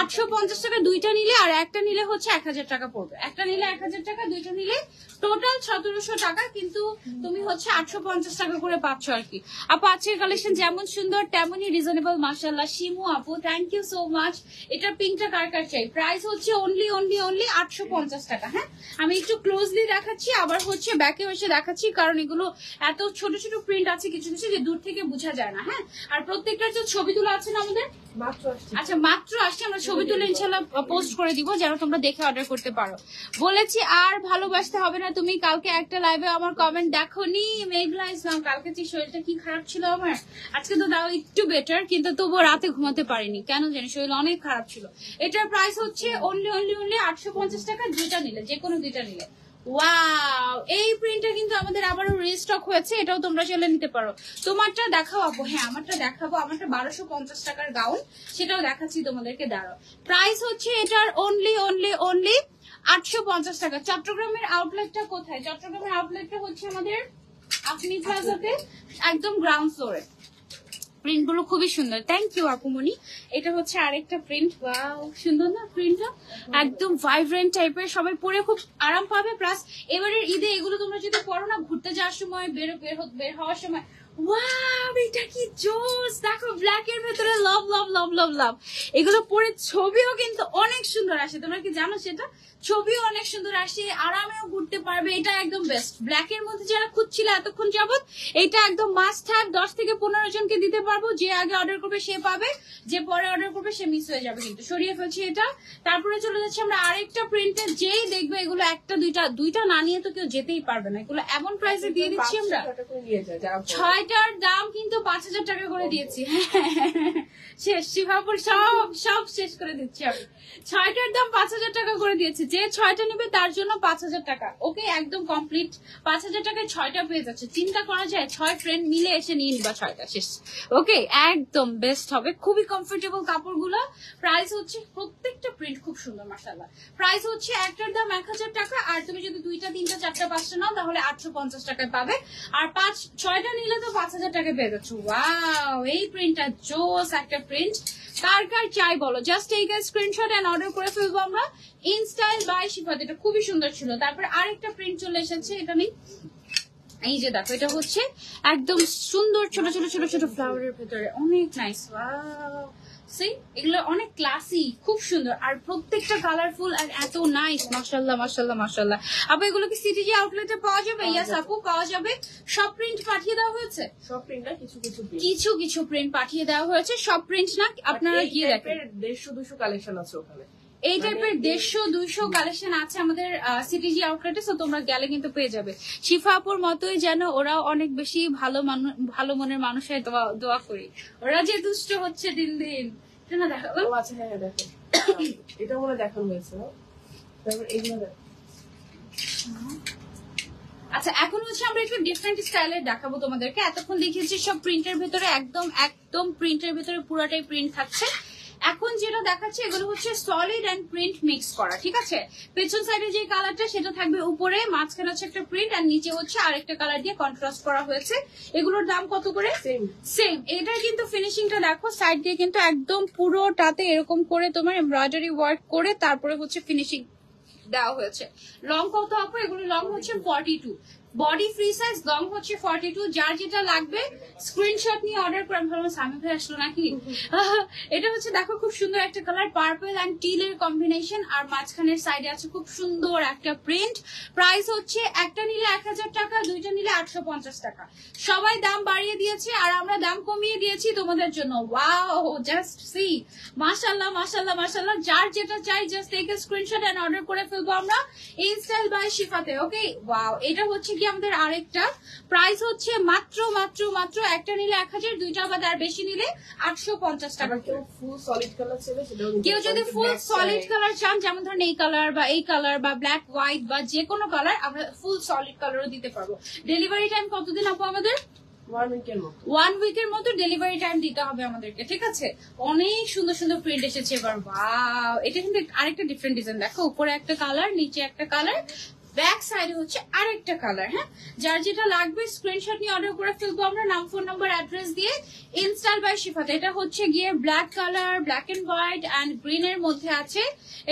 আটশো পঞ্চাশ টাকা। দুইটা নিলে আর একটা নিলে হচ্ছে এক হাজার টাকা পড়বে। একটা নিলে এক হাজার টাকা, দুইটা নিলে টোটাল সতেরোশো টাকা কিন্তু তুমি হচ্ছে আটশো পঞ্চাশ টাকা করে পাচ্ছ আর কি। আপু আজকের কালেকশন যেমন সুন্দর তেমনই রিজনেবল মাসাল্লাহ শিমু আপু থ্যাংক ইউ সো মাচ এটা পিঙ্কটা কার কার চাই? প্রাইস হচ্ছে অনলি অনলি অনলি আটশো পঞ্চাশ টাকা হ্যাঁ? আমি একটু ক্লোজলি দেখাচ্ছি আবার হচ্ছে ব্যাকে এসে দেখাচ্ছি কারণ এগুলো এত ছোট ছোট প্রিন্ট আছে কিছু কিছু যে দূর থেকে বোঝা যায় না হ্যাঁ? আর প্রত্যেকটার যে ছবি তোলা আছে না আমাদের? আচ্ছা মাত্র আসছে আমরা ছবি তুলে ইনশাল্লাহ পোস্ট করে দিব যেন তোমরা দেখে অর্ডার করতে পারো। বলেছি আর ভালোবাসতে হবে না তুমি কালকে একটা লাইভে আমার কমেন্ট দেখো নি মেঘলা ইসলাম কালকে যে শরীরটা কি খারাপ ছিল আমার? আজকে তো দাও একটু বেটার কিন্তু তবুও রাতে ঘুমাতে পারিনি। কেন জানি শরীর অনেক খারাপ ছিল। এটার প্রাইস হচ্ছে অনলি অনলি অনলি আটশো পঞ্চাশ টাকা, দুইটা নিলে, যে কোনো দুইটা নিলে। ওয়াও এই প্রিন্টটা কিন্তু আমাদের আবারও রিস্টক হয়েছে, এটাও তোমরা চলে নিতে পারো। তোমারটা দেখাও আপু হ্যাঁ আমারটা দেখাবো। আমারটা বারোশো পঞ্চাশ টাকার গাউন সেটাও দেখাচ্ছি তোমাদেরকে দাঁড়ো প্রাইস হচ্ছে এটার অনলি অনলি অনলি আটশো পঞ্চাশ টাকা। চট্টগ্রামের আউটলেটটা কোথায়? চট্টগ্রামের আউটলেটটা হচ্ছে আমাদের আপনি প্লাজাতে একদম গ্রাউন্ড ফ্লোরে প্রিন্টগুলো খুবই সুন্দর। থ্যাংক ইউ আপুমনি এটা হচ্ছে আরেকটা প্রিন্ট ওয়াও সুন্দর না প্রিন্টটা একদম ভাইব্রেন্ট টাইপের সবাই পরে খুব আরাম পাবে। প্লাস এবারের ঈদে এগুলো তোমরা যদি পরো না, ঘুরতে যাওয়ার সময়, বের বের হওয়ার সময় ওয়াও এটা কি জোস দেখো ব্ল্যাক এর ভেতরে লাভ লাভ লাভ লাভ লাভ এগুলো পরে ছবিও কিন্তু অনেক সুন্দর আসে। তোমরা কি জানো সেটা? ছবিও অনেক সুন্দর আসে আরামেও ঘুরতে পারবে। এটা একদম বেস্ট ব্ল্যাক এর মধ্যে যারা খুঁজছিল এতক্ষণ যাবত এটা একদম মাস্ট হ্যাভ দশ থেকে পনেরো জনকে দিতে পারব। যে আগে অর্ডার করবে সে পাবে। যে পরে অর্ডার করবে সে মিস হয়ে যাবে কিন্তু। সরিয়ে ফেলছি এটা। তারপরে চলে যাচ্ছে আমরা আরেকটা প্রিন্টে যেই দেখবে এগুলো একটা দুইটা দুইটা না নিয়ে তো কেউ যেতেই পারবে না। এগুলো এমন প্রাইসে দিয়ে দিচ্ছি আমরা। পাঁচশো ছয়টার দাম কিন্তু পাঁচ হাজার টাকা করে দিয়েছি। শেষ শিভাপুর সব সব শেষ করে দিচ্ছি আমি। ছয়টার দাম পাঁচ হাজার টাকা করে দিয়েছি। যে ছয়টা নেবে তার জন্য পাঁচ হাজার টাকা। ওকে একদম কমপ্লিট পাঁচ হাজার টাকায় ছয়টা পেয়ে যাচ্ছে। চিন্তা করা যায়, ছয় ফ্রেন্ড মিলে এসে নিয়ে নিবা ছয়টা, শেষ। ওকে, একদম বেস্ট হবে। খুবই কমফোর্টেবল কাপড়গুলো। প্রাইস হচ্ছে, প্রত্যেকটা প্রিন্ট খুব সুন্দর মাসাল্লাহ প্রাইস হচ্ছে একটার দাম এক হাজার টাকা, আর তুমি যদি দুইটা, তিনটা, চারটা, পাঁচটা নাও, তাহলে আটশো পঞ্চাশ টাকায় পাবে। আর পাঁচ, ছয়টা নিলে তো পাঁচ হাজার টাকা ওয়াও এই প্রিন্টটা একটা প্রিন্ট কার বলো? জাস্ট স্ক্রিনশট এন্ড অর্ডার করে ইনস্টাইল বাই শিফাত এটা খুবই সুন্দর ছিল। তারপরে আরেকটা প্রিন্ট চলে এসেছে, এটা নেই এই যে দেখো এটা হচ্ছে একদম সুন্দর ছোট ছোট ছোট ছোট ফ্লাওয়ারের ভেতরে। অনেক নাইস সি এগুলো অনেক ক্লাসি খুব সুন্দর। আর প্রত্যেকটা কালারফুল আর এত নাইস মাশাল্লাহ মাশাল্লাহ মাশাল্লাহ আপু এগুলো কি সিটিজি আউটলেটে পাওয়া যাবে? ইয়াস আপু পাওয়া যাবে। সব প্রিন্ট পাঠিয়ে দেওয়া হয়েছে? সব প্রিন্ট না কিছু কিছু কিছু কিছু প্রিন্ট পাঠিয়ে দেওয়া হয়েছে। সব প্রিন্ট না আপনারা গিয়ে দেখেন। দেড়শো দুশো কালেকশন আছে ওখানে। এই টাইপের দেড়শো দুইশো কালেকশন আছে আমাদের সিটিজি আউটলেটে তো তোমরা গেলে কিন্তু পেয়ে যাবে। শিফাপুর মতোই যেন ওরাও অনেক বেশি ভালো ভালো মনের মানুষের দোয়া দোয়া করি। ওরা যে দুষ্ট হচ্ছে দিন দিন। না দেখো আচ্ছা হ্যাঁ হ্যাঁ দেখো। এটা মনে দেখানো হয়েছে তারপর এগুলো দেখো। আচ্ছা এখন হচ্ছে আমরা একটু ডিফারেন্ট স্টাইলের দেখাবো তোমাদেরকে। এতক্ষণ দেখিয়েছি সব প্রিন্টের ভেতরে একদম একদম প্রিন্টের ভেতরে পুরাটাই প্রিন্ট থাকছে। এখন যেটা দেখাচ্ছে এগুলো হচ্ছে সলিড এন্ড প্রিন্ট মিক্স করা ঠিক আছে? পেছন সাইডে যে কালারটা সেটা থাকবে উপরে মাঝখানে হচ্ছে একটা প্রিন্ট আর নিচে হচ্ছে আরেকটা কালার দিয়ে কন্ট্রাস্ট করা হয়েছে। এগুলোর দাম কত করে? সেম সেম এটার কিন্তু ফিনিশিংটা দেখো সাইড দিয়ে কিন্তু একদম পুরোটাতে এরকম করে তোমার এমব্রয়ডারি ওয়ার্ক করে তারপরে হচ্ছে ফিনিশিং দেওয়া হয়েছে। লং কত আপু? এগুলো লং হচ্ছে forty two body free size long হচ্ছে ফর্টি টু যার যেটা লাগবে স্ক্রিনশট নিয়ে অর্ডার করে। ভাবলাম স্বামী ভাই আসলো নাকি? এটা হচ্ছে, দেখো, খুব সুন্দর একটা কালার পার্পল অ্যান্ড টিলের কম্বিনেশন আর মাঝখানের সাইডে আছে খুব সুন্দর একটা প্রিন্ট প্রাইস হচ্ছে, একটা নিলে এক হাজার টাকা, দুইটা নিলে আটশো পঞ্চাশ টাকা। সবাই দাম বাড়িয়ে দিয়েছে, আর আমরা দাম কমিয়ে দিয়েছি তোমাদের জন্য। ওয়াও জাস্ট সি মাশাল্লাহ মাশাল্লাহ মাশাল্লাহ যার যেটা চাই just take screenshot and order করে ফেলব আমরা। ইনস্টাইল বাই শিফাতে ওকে ওয়াও এটা হচ্ছে কি আমাদের আরেকটা? প্রাইস হচ্ছে মাত্র মাত্র মাত্র একটা নিলে এক হাজার দুইটা বা তার বেশি নিলে আটশো পঞ্চাশ টাকা। কেউ ফুল সলিড কালার ছিল কেউ যদি ফুল সলিড কালার চান যেমন ধরেন এই কালার বা এই কালার বা ব্ল্যাক হোয়াইট বা যে কোনো কালার আমরা ফুল সলিড কালারও দিতে পারব। ডেলিভারি টাইম কতদিন আপু আমাদের। ওয়ান উইকের মতো। ডেলিভারি টাইম দিতে হবে আমাদেরকে ঠিক আছে? অনেক সুন্দর সুন্দর প্রিন্ট এসেছে এবার। বা এটা কিন্তু আরেকটা ডিফারেন্ট ডিজাইন দেখো উপরে একটা কালার নিচে একটা কালার ব্যাক সাইডে হচ্ছে আরেকটা কালার হ্যাঁ? যার যেটা লাগবে স্ক্রিনশট নিয়ে অর্ডার করে ফেলব আমরা, নাম ফোন নাম্বার অ্যাড্রেস দিয়ে ইনস্টল বাই শিফাতে এটা হচ্ছে গিয়ে black colour black and white and green এর মধ্যে আছে।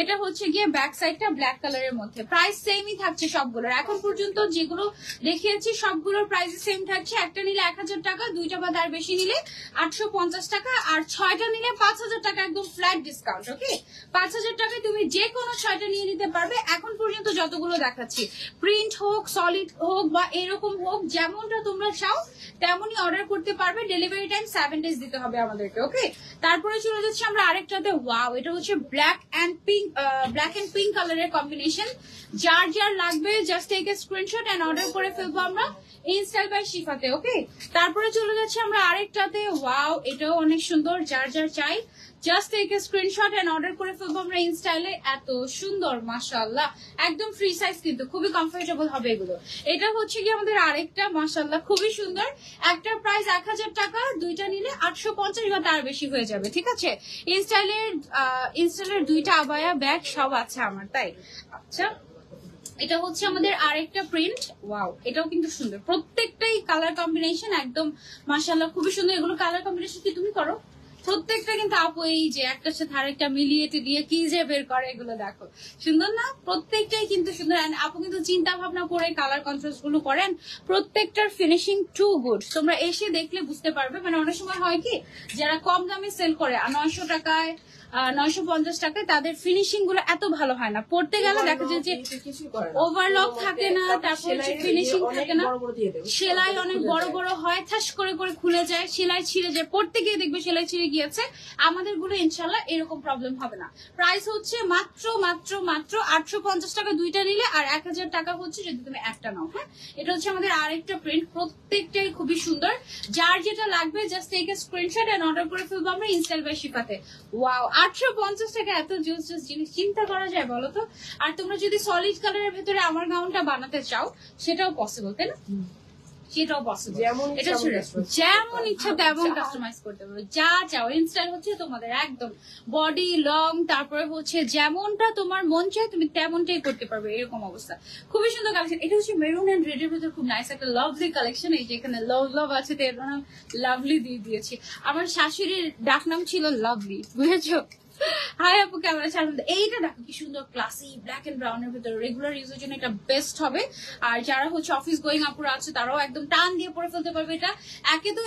এটা হচ্ছে গিয়ে ব্যাক সাইডটা ব্ল্যাক কালারের মধ্যে। প্রাইস সেমই থাকছে সবগুলোর। এখন পর্যন্ত যেগুলো দেখিয়েছি, সবগুলোর প্রাইস সেম থাকছে। একটা নিলে এক হাজার টাকা, দুইটা বা তার বেশি নিলে আটশো পঞ্চাশ টাকা, আর ছয়টা নিলে পাঁচ হাজার টাকা, একদম ফ্ল্যাট ডিসকাউন্ট ওকে পাঁচ হাজার টাকায় তুমি যে কোনো ছয়টা নিয়ে নিতে পারবে। এখন পর্যন্ত যতগুলো দেখাচ্ছি প্রিন্ট হোক সলিড হোক বা এরকম হোক, যেমনটা তোমরা চাও, তেমনই অর্ডার করতে পারবে। ডেলিভারি টাইম সেভেন ডেজ দিতে হবে আমাদেরকে ওকে তারপরে চলে যাচ্ছে আমরা আরেকটাতে। ওয়াও এটা হচ্ছে black and pink black and pink কালারের কম্বিনেশন যার যার লাগবে just take screenshot and order করে ফেলব আমরা ইনস্টাইল বাই শিফাতে ওকে তারপরে চলে যাচ্ছে আমরা আরেকটাতে। ওয়াও এটাও অনেক সুন্দর, যার যার চাই। Just take screenshot and order করে ফেলব আমরা ইনস্টাইলে এত সুন্দর, মাশাআল্লাহ। একদম ফ্রি সাইজ কিন্তু, খুবই কমফোর্টেবল হবে এগুলো। এটা হচ্ছে কি আমাদের আরেকটা, মাশাআল্লাহ, খুবই সুন্দর। একটা প্রাইস এক হাজার টাকা, দুইটা নিলে আটশো পঞ্চাশ বা তার বেশি হয়ে যাবে, ঠিক আছে? ইনস্টাইলের ইনস্টাইলের দুইটা আবায়া ব্যাগ সব আছে আমার, তাই? আচ্ছা এটা হচ্ছে আমাদের আরেকটা প্রিন্ট ওয়াও এটাও কিন্তু সুন্দর। প্রত্যেকটাই কালার কম্বিনেশন একদম, মাশাআল্লাহ, খুবই সুন্দর। এগুলো কালার কম্বিনেশন কি তুমি করো? প্রত্যেকটা কিন্তু আপু এই যে একটার সাথে আরেকটা মিলিয়ে দিয়ে কি যে বের করে এগুলো দেখো। সুন্দর না? প্রত্যেকটাই কিন্তু সুন্দর। আপু কিন্তু চিন্তা ভাবনা করে কালার কন্ট্রাস্টগুলো করেন। প্রত্যেকটার ফিনিশিং টু গুড তোমরা এসে দেখলে বুঝতে পারবে। মানে অনেক সময় হয় কি, যারা কম দামে সেল করে নয়শো টাকায় নয়শো পঞ্চাশ টাকায় তাদের ফিনিশিংগুলো এত ভালো হয় না। পড়তে গেলে দেখা যায় যে ওর থাকে না, তারপর অনেক থাকে না। সেলাই অনেক বড় বড় হয় ঠাস করে করে খুলে যায় সেলাই ছিঁড়ে যায় পড়তে গিয়ে দেখবে সেলাই ছিঁড়ে গিয়েছে। আমাদেরগুলো ইনশাল্লাহ এরকম প্রবলেম হবে না। প্রাইস হচ্ছে মাত্র মাত্র মাত্র আটশো পঞ্চাশ টাকা দুইটা নিলে আর এক হাজার টাকা হচ্ছে যদি তুমি একটা নাও হ্যাঁ? এটা হচ্ছে আমাদের আরেকটা প্রিন্ট প্রত্যেকটাই খুবই সুন্দর। যার যেটা লাগবে just take screenshot and order করে ফেলব আমরা ইনস্টাল বাই শিপাতে ওয়াও আটশো পঞ্চাশ টাকা এত জুস জুস জিনিস চিন্তা করা যায় বলো তো? আর তোমরা যদি সলিড কালারের ভেতরে আমার গাউনটা বানাতে চাও, সেটাও পসিবল তাই না? সেটাও পসিবল যেমন ইচ্ছা এটা ছিল যেমন ইচ্ছা তেমন কাস্টমাইজ করতে পারবে যা চাও ইনস্টাইল হচ্ছে তোমাদের একদম বডি লং তারপরে হচ্ছে যেমনটা তোমার মন চায় তুমি তেমনটাই করতে পারবে এরকম অবস্থা। খুবই সুন্দর কালেকশন এটা হচ্ছে মেরুন এন্ড রেড এর ভিতরে খুব নাইস একটা লাভলি কালেকশন এই যে এখানে লাভ লাভ আছে তো এর নাম লাভলি দিয়ে দিয়েছি। আমার শাশুড়ির ডাক নাম ছিল লাভলি বুঝেছ? হাই আপু। এইটা দেখো সুন্দর ভিতরে আর যারা হচ্ছে অফিস আছে, তারাও একদম টান দিয়ে পরে ফেলতে পারবে এটা। একে তো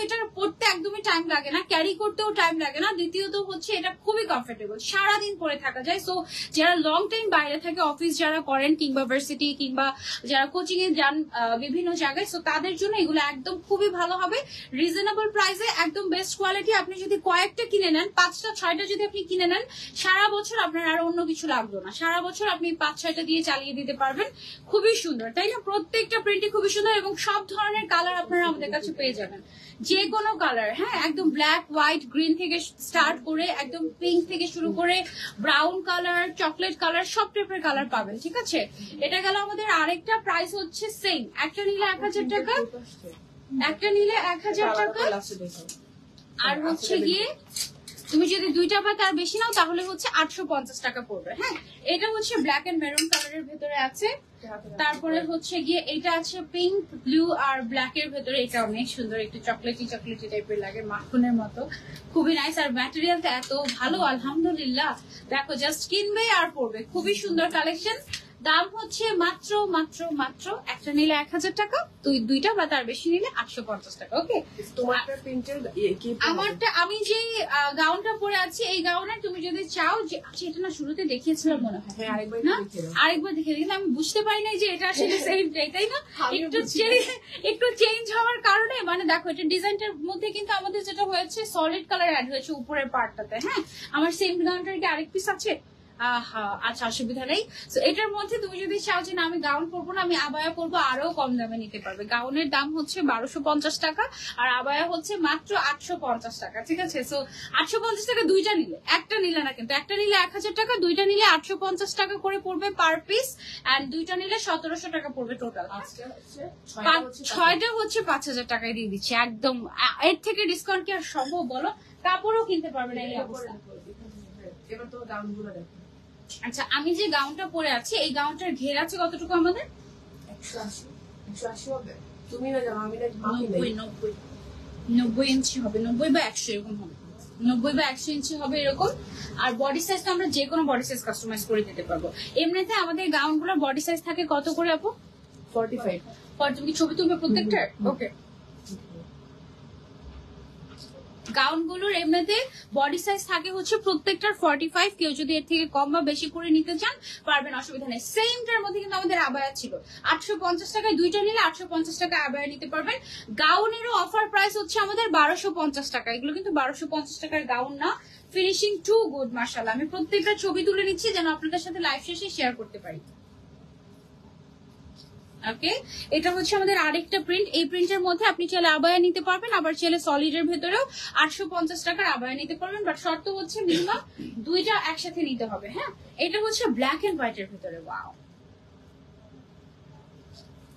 একদমই টাইম লাগে না ক্যারি করতেও টাইম লাগে না। দ্বিতীয়ত হচ্ছে এটা খুবই কমফোর্টেবল সারাদিন পরে থাকা যায়। সো যারা লং টাইম বাইরে থাকে অফিস যারা করেন কিংবা ভার্সিটি কিংবা যারা কোচিং এ যান বিভিন্ন জায়গায় সো তাদের জন্য এগুলো একদম খুবই ভালো হবে। রিজনেবল প্রাইসে একদম বেস্ট কোয়ালিটি আপনি যদি কয়েকটা কিনে নেন, পাঁচটা, ছয়টা যদি আপনি কিনে নেন সারা বছর আপনার আর অন্য কিছু লাগল না। সারা বছর আপনি পাঁচ, ছয়টা দিয়ে চালিয়ে দিতে পারবেন। খুবই সুন্দর, তাই না? প্রত্যেকটা প্রিন্টই খুবই সুন্দর এবং সব ধরনের কালার আপনারা আমাদের কাছে পেয়ে যাবেন। যে কোনো কালার হ্যাঁ একদম ব্ল্যাক হোয়াইট গ্রিন থেকে স্টার্ট করে, একদম পিঙ্ক থেকে শুরু করে ব্রাউন কালার চকলেট কালার সব টাইপের কালার পাবেন, ঠিক আছে? এটা গেল আমাদের আরেকটা প্রাইস হচ্ছে সেম একটা নিলে এক হাজার টাকা, একটা নিলে এক হাজার টাকা। আর হচ্ছে গিয়ে তুমি যদি দুইটা বা তার বেশি নাও, তাহলে হচ্ছে আটশো পঞ্চাশ টাকা পড়বে হ্যাঁ? এটা হচ্ছে ব্ল্যাক এন্ড মেরুন কালারের ভেতরে আছে। তারপরে হচ্ছে গিয়ে এটা আছে পিঙ্ক ব্লু আর ব্ল্যাক এর ভেতরে। এটা অনেক সুন্দর, একটু চকলেটি চকলেটি টাইপের লাগে, মাখনের মতো। খুবই নাইস আর ম্যাটেরিয়ালটা এত ভালো, আলহামদুলিল্লাহ। দেখো জাস্ট কিনবে আর পড়বে। খুবই সুন্দর কালেকশন দাম হচ্ছে মাত্র মাত্র মাত্র একটা নিলে এক হাজার টাকা দুই দুইটা বা তার বেশি নিলে আটশো পঞ্চাশ টাকা ওকে কি আমারটা আমি যে গাউনটা পরে আছি এই গাউনে তুমি যদি চাও যে আচ্ছা এটা না শুরুতে দেখিয়েছিলাম মনে হয় হ্যাঁ আরেকবার না? দেখে কিন্তু আমি বুঝতে পারি নাই যে এটা আসলে সেমটাই তাই না? একটু একটু চেঞ্জ হওয়ার কারণে মানে দেখো এটা ডিজাইনটার মধ্যে কিন্তু আমাদের যেটা হয়েছে সলিড কালার অ্যাড হয়েছে উপরের পার্টটাতে হ্যাঁ? আমার সেম গাউনটার কি আরেক পিস আছে? আচ্ছা অসুবিধা নেই। তো এটার মধ্যে তুমি যদি চাও যে না আমি গাউন পরবো না আমি আবায়া পরবো আরও কম দামে নিতে পারবে। গাউনের দাম হচ্ছে বারোশো পঞ্চাশ টাকা আর আবায়া হচ্ছে মাত্র আটশো পঞ্চাশ টাকা ঠিক আছে? সো আটশো পঞ্চাশ টাকা দুইটা নিলে একটা নিলে না কিন্তু একটা নিলে এক হাজার টাকা দুইটা নিলে আটশো পঞ্চাশ টাকা করে পড়বে পার পিস অ্যান্ড দুইটা নিলে সতেরোশো টাকা পড়বে টোটাল ছয়টা হচ্ছে পাঁচ হাজার টাকায় দিয়ে দিচ্ছে একদম। এর থেকে ডিসকাউন্ট কি আর সম্ভব বলো? কাপড়ও কিনতে পারবে না এই অবস্থা। এবার তো দামগুলো দেখো। আচ্ছা আমি যে গাউনটা পরে আছি এই গাউনটার ঘের আছে কতটুকু আমাদের? নব্বই ইঞ্চি হবে নব্বই বা একশো এরকম হবে। নব্বই বা একশো ইঞ্চি হবে এরকম। আর বডি সাইজ তো আমরা যে কোনো বডি সাইজ কাস্টমাইজ করে দিতে পারব। এমনিতে আমাদের গাউনগুলোর বডি সাইজ থাকে কত করে আপু? ফর্টি ফাইভ ছবি তুলবে প্রত্যেকটার? ওকে গাউনগুলোর এমনিতে বডি সাইজ থাকে হচ্ছে প্রত্যেকটার ফর্টি ফাইভ কেউ যদি এর থেকে কম বা বেশি করে নিতে চান, পারবেন, অসুবিধা নেই। সেমটার মধ্যে কিন্তু আমাদের আবায়া ছিল। আটশো পঞ্চাশ টাকায় দুইটা নিলে আটশো পঞ্চাশ টাকায় আবায়া নিতে পারবেন। গাউনেরও অফার প্রাইস হচ্ছে আমাদের বারোশো পঞ্চাশ টাকা। এগুলো কিন্তু বারোশো পঞ্চাশ টাকার গাউন না। ফিনিশিং টু গুড মার্শাল আমি প্রত্যেকটা ছবি তুলে নিচ্ছি যেন আপনাদের সাথে লাইভ শেষে শেয়ার করতে পারি। এটা হচ্ছে আমাদের আরেকটা প্রিন্ট এই প্রিন্টের মধ্যে আপনি চাইলে আবায়া নিতে পারবেন, আবার চাইলে সলিড এর ভেতরেও আটশো পঞ্চাশ টাকার আবায়া নিতে পারবেন বাট শর্ত হচ্ছে মিনিমাম দুইটা একসাথে নিতে হবে হ্যাঁ? এটা হচ্ছে ব্ল্যাক এন্ড হোয়াইট এর ভেতরে ওয়াও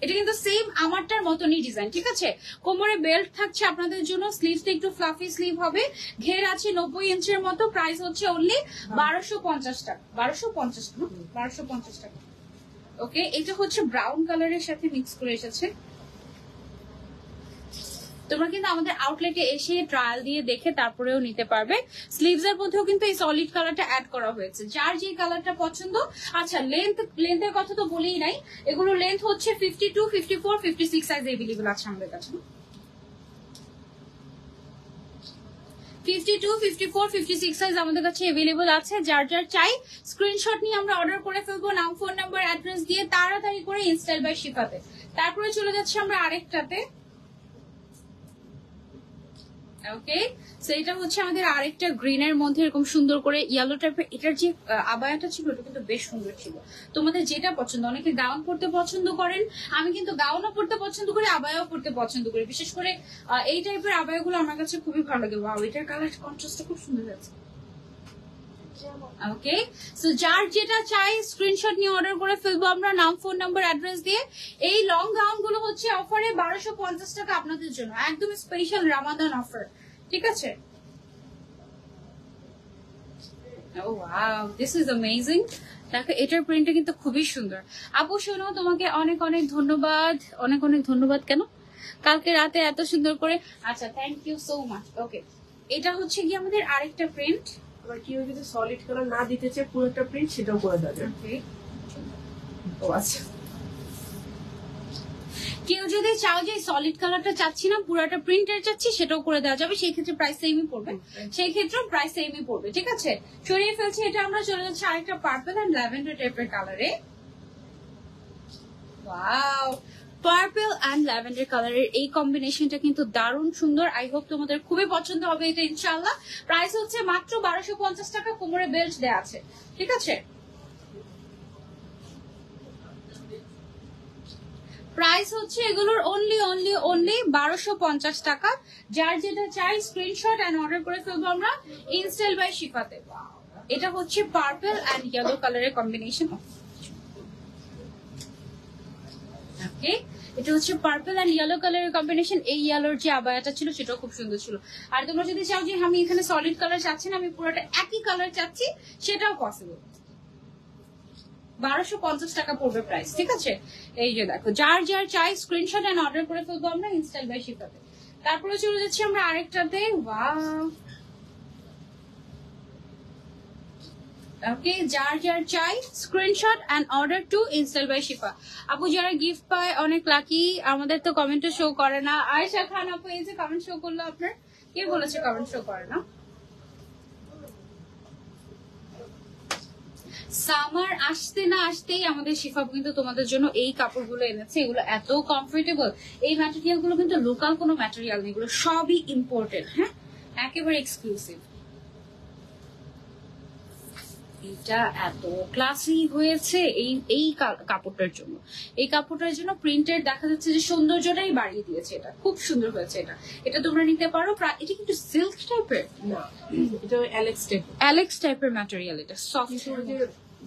এটা কিন্তু সেম আমারটার মতনই ডিজাইন ঠিক আছে? কোমরে বেল্ট থাকছে আপনাদের জন্য স্লিভসটা একটু ফ্লাফি স্লিভ হবে, ঘের আছে নব্বই ইঞ্চের মতো প্রাইস হচ্ছে অনলি বারোশো পঞ্চাশ টাকা, বারোশো পঞ্চাশ বারোশো পঞ্চাশ টাকা। ওকে, এটা হচ্ছে ব্রাউন কালারের সাথে মিক্স করে এসেছে। তোমরা কিন্তু আমাদের আউটলেটে এসে ট্রায়াল দিয়ে দেখে তারপরেও নিতে পারবে। স্লিভস এর মধ্যেও কিন্তু এই সলিড কালারটা অ্যাড করা হয়েছে। যার যে কালারটা পছন্দ আচ্ছা লেন্থ লেন্থের কথা তো বলেই নাই। এগুলো লেন্থ হচ্ছে fifty two fifty four fifty six size available আছে আমাদের কাছে। Fifty two fifty four fifty six আমাদের কাছে অ্যাভেলেবল আছে। যার যার চাই স্ক্রিনশট নিয়ে আমরা অর্ডার করে ফেলব, নাম ফোন নাম্বার অ্যাড্রেস দিয়ে তাড়াতাড়ি করে ইনস্টল বাই শিফাতে। তারপরে চলে যাচ্ছে আমরা আরেকটাতে। ওকে সো এটা হচ্ছে আমাদের আরেকটা গ্রিনের মধ্যে এরকম সুন্দর করে ইয়েলো টাইপের এটার যে আবায়াটা ছিল, ওটা কিন্তু বেশ সুন্দর ছিল। তোমাদের যেটা পছন্দ, অনেকে গাউন পড়তে পছন্দ করেন, আমি কিন্তু গাউনও পড়তে পছন্দ করি, আবায়াও পড়তে পছন্দ করি। বিশেষ করে এই টাইপের আবায়াগুলো আমার কাছে খুবই ভালো লাগে। ওয়াও এটার কালার কন্ট্রাস্টটা খুব সুন্দর আছে ওকে সো যার যেটা চাই স্ক্রিনশট নিয়ে অর্ডার করে ফেলব আমরা, নাম ফোন নাম্বার অ্যাড্রেস দিয়ে। এই লং গাউনগুলো হচ্ছে অফারে বারোশো পঞ্চাশ টাকা আপনাদের জন্য। একদম স্পেশাল রামাদান অফার ঠিক আছে? ও দিস ইজ অ্যামেজিং দেখো, এটার প্রিন্টটা কিন্তু খুবই সুন্দর। আপু, শোনো, তোমাকে অনেক অনেক ধন্যবাদ। অনেক অনেক ধন্যবাদ কেন? কালকে রাতে এত সুন্দর করে আচ্ছা thank you so much okay এটা হচ্ছে আমাদের আরেকটা প্রিন্ট আবার কেউ যদি সলিড কালার না দিতে চায় পুরো একটা প্রিন্ট সেটাও করে দেওয়া ও আচ্ছা। কেউ যদি চাও যে সলিড কালারটা চাচ্ছি না পুরোটা প্রিন্টার চাচ্ছি সেটাও করে দেওয়া যাবে। সেই ক্ষেত্রে প্রাইস সেমই পড়বে। সেই ক্ষেত্রে প্রাইস সেমই পড়বে ঠিক আছে? সরিয়ে ফেলছি এটা আমরা চলে যাচ্ছি আরেকটা পার্পল এন্ড ল্যাভেন্ডার টাইপের কালারে ওয়াও পার্পল অ্যান্ড ল্যাভেন্ডার কালারের এই কম্বিনেশনটা কিন্তু দারুণ সুন্দর। আই হোপ তোমাদের খুবই পছন্দ হবে এটা, ইনশাআল্লাহ। প্রাইস হচ্ছে মাত্র বারোশো পঞ্চাশ টাকা, কোমরে বেল্ট দেওয়া আছে। ঠিক আছে? প্রাইস হচ্ছে এগুলোর অনলি অনলি অনলি বারোশো পঞ্চাশ টাকা। যার যেটা চাই স্ক্রিনশট অ্যান্ড অর্ডার করে ফেলব আমরা। ইনস্টল বাই শিফাতে এটা হচ্ছে পার্পল অ্যান্ড ইয়েলো কালারের কম্বিনেশন ওকে এটা হচ্ছে পার্পল অ্যান্ড ইয়েলো কালারের কম্বিনেশন এই ইয়েলোর যে আবায়াটা ছিল, সেটাও খুব সুন্দর ছিল। আর তোমরা যদি চাও যে আমি এখানে সলিড কালার চাচ্ছি না, আমি পুরোটা একই কালার চাচ্ছি, সেটাও পসিবল বারোশো পঞ্চাশ টাকা পড়বে প্রাইস ঠিক আছে? এই যে দেখো, যার যার চাই স্ক্রিনশট এন্ড অর্ডার করে ফেলব আমরা ইনস্টল বাই শিফাতে তারপরে চলে যাচ্ছি আমরা আরেকটাতে। ওয়াও যার যার চাই screenshot order to install by Shifa আপু, যারা গিফট পায়, অনেক লাকি আমাদের তো কমেন্টে শো করে না। আয়েশা খান শো আপনার, কে বলেছে না? সামার আসতে না আসতেই আমাদের শিফা কিন্তু তোমাদের জন্য এই কাপড়গুলো এনেছে, এগুলো এত কমফোর্টেবল এই ম্যাটেরিয়ালগুলো কিন্তু লোকাল কোনো ম্যাটেরিয়াল নেই, এগুলো সবই ইম্পোর্টেড হ্যাঁ? একেবারে এক্সক্লুসিভ এটা এত ক্লাসি হয়েছে এই এই কাপড়টার জন্য। এই কাপড়টার জন্য প্রিন্টের দেখা যাচ্ছে যে সৌন্দর্যটাই বাড়িয়ে দিয়েছে এটা। খুব সুন্দর হয়েছে এটা। এটা তোমরা নিতে পারো এটা কিন্তু সিল্ক টাইপের না এটা অ্যালেক্স টাইপ অ্যালেক্স টাইপের ম্যাটেরিয়াল এটা সফট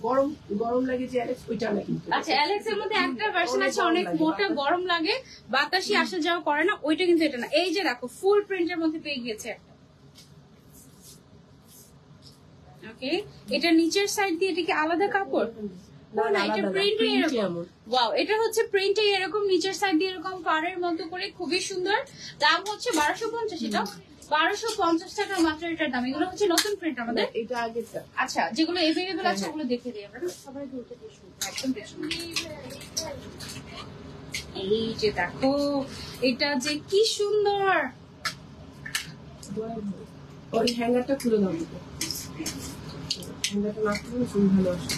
গরম গরম লাগে যে অ্যালেক্স ওইটা না কিন্তু আচ্ছা অ্যালেক্স এর মধ্যে একটা ভার্সন আছে অনেক মোটা গরম লাগে বাতাসি আসা যাওয়া করে না ওইটা কিন্তু এটা না। এই যে দেখো ফুল প্রিন্টের মধ্যে পেয়ে গিয়েছে একটা ওকে এটা নিচের সাইড দিয়ে এটা কি আলাদা কাপড়? না এটা প্রিন্ট প্রিন্ট এরকম। ওয়াও এটা হচ্ছে প্রিন্টে এরকম নিচের সাইড দিয়ে এরকম পাড়ের মতো করে খুবই সুন্দর। দাম হচ্ছে বারোশো পঞ্চাশ এটা? বারোশো পঞ্চাশ টাকা মাত্র এটার দাম। এগুলো হচ্ছে নতুন প্রিন্ট আমাদের। আচ্ছা যেগুলো এভেলেবল আছে হ্যাঁ। ওগুলো দেখে দিই আমরা। সবাই একদম এই যে দেখো এটা যে কি সুন্দর! ওই হ্যাঙ্গারটা খুলে দাও। দিতে হ্যাঙ্গারটা না খুলে ফুল ভালো আসে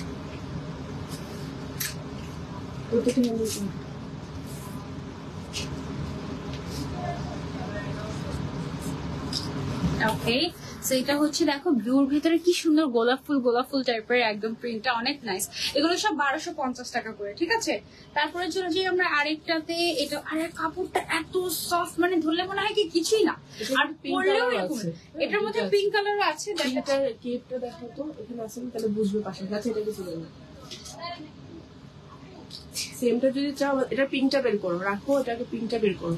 প্রত্যেকটা হ্যাঙ্গার ওকে সো এটা হচ্ছে দেখো ব্লুর ভিতরে কি সুন্দর গোলাপ ফুল গোলাপ ফুল টাইপের একদম প্রিন্টটা অনেক নাইস এগুলো সব বারোশো পঞ্চাশ টাকা করে ঠিক আছে? তারপরে চলে যাই আমরা আরেকটাতে। এটা আরে কাপড়টা এত সফট মানে ধরলে মনে হয় কি কিছুই না। আর পরলেও এরকম। এটার মধ্যে পিঙ্ক কালার আছে দেখা। কেপটা দেখো তো এখানে আছে তাহলে বুঝবে পাশে। যাচ্ছে এটাকে চলে না সেমটা যদি চাও এটা পিঙ্কটা বের করো রাখো এটাকে পিঙ্কটা বের করো।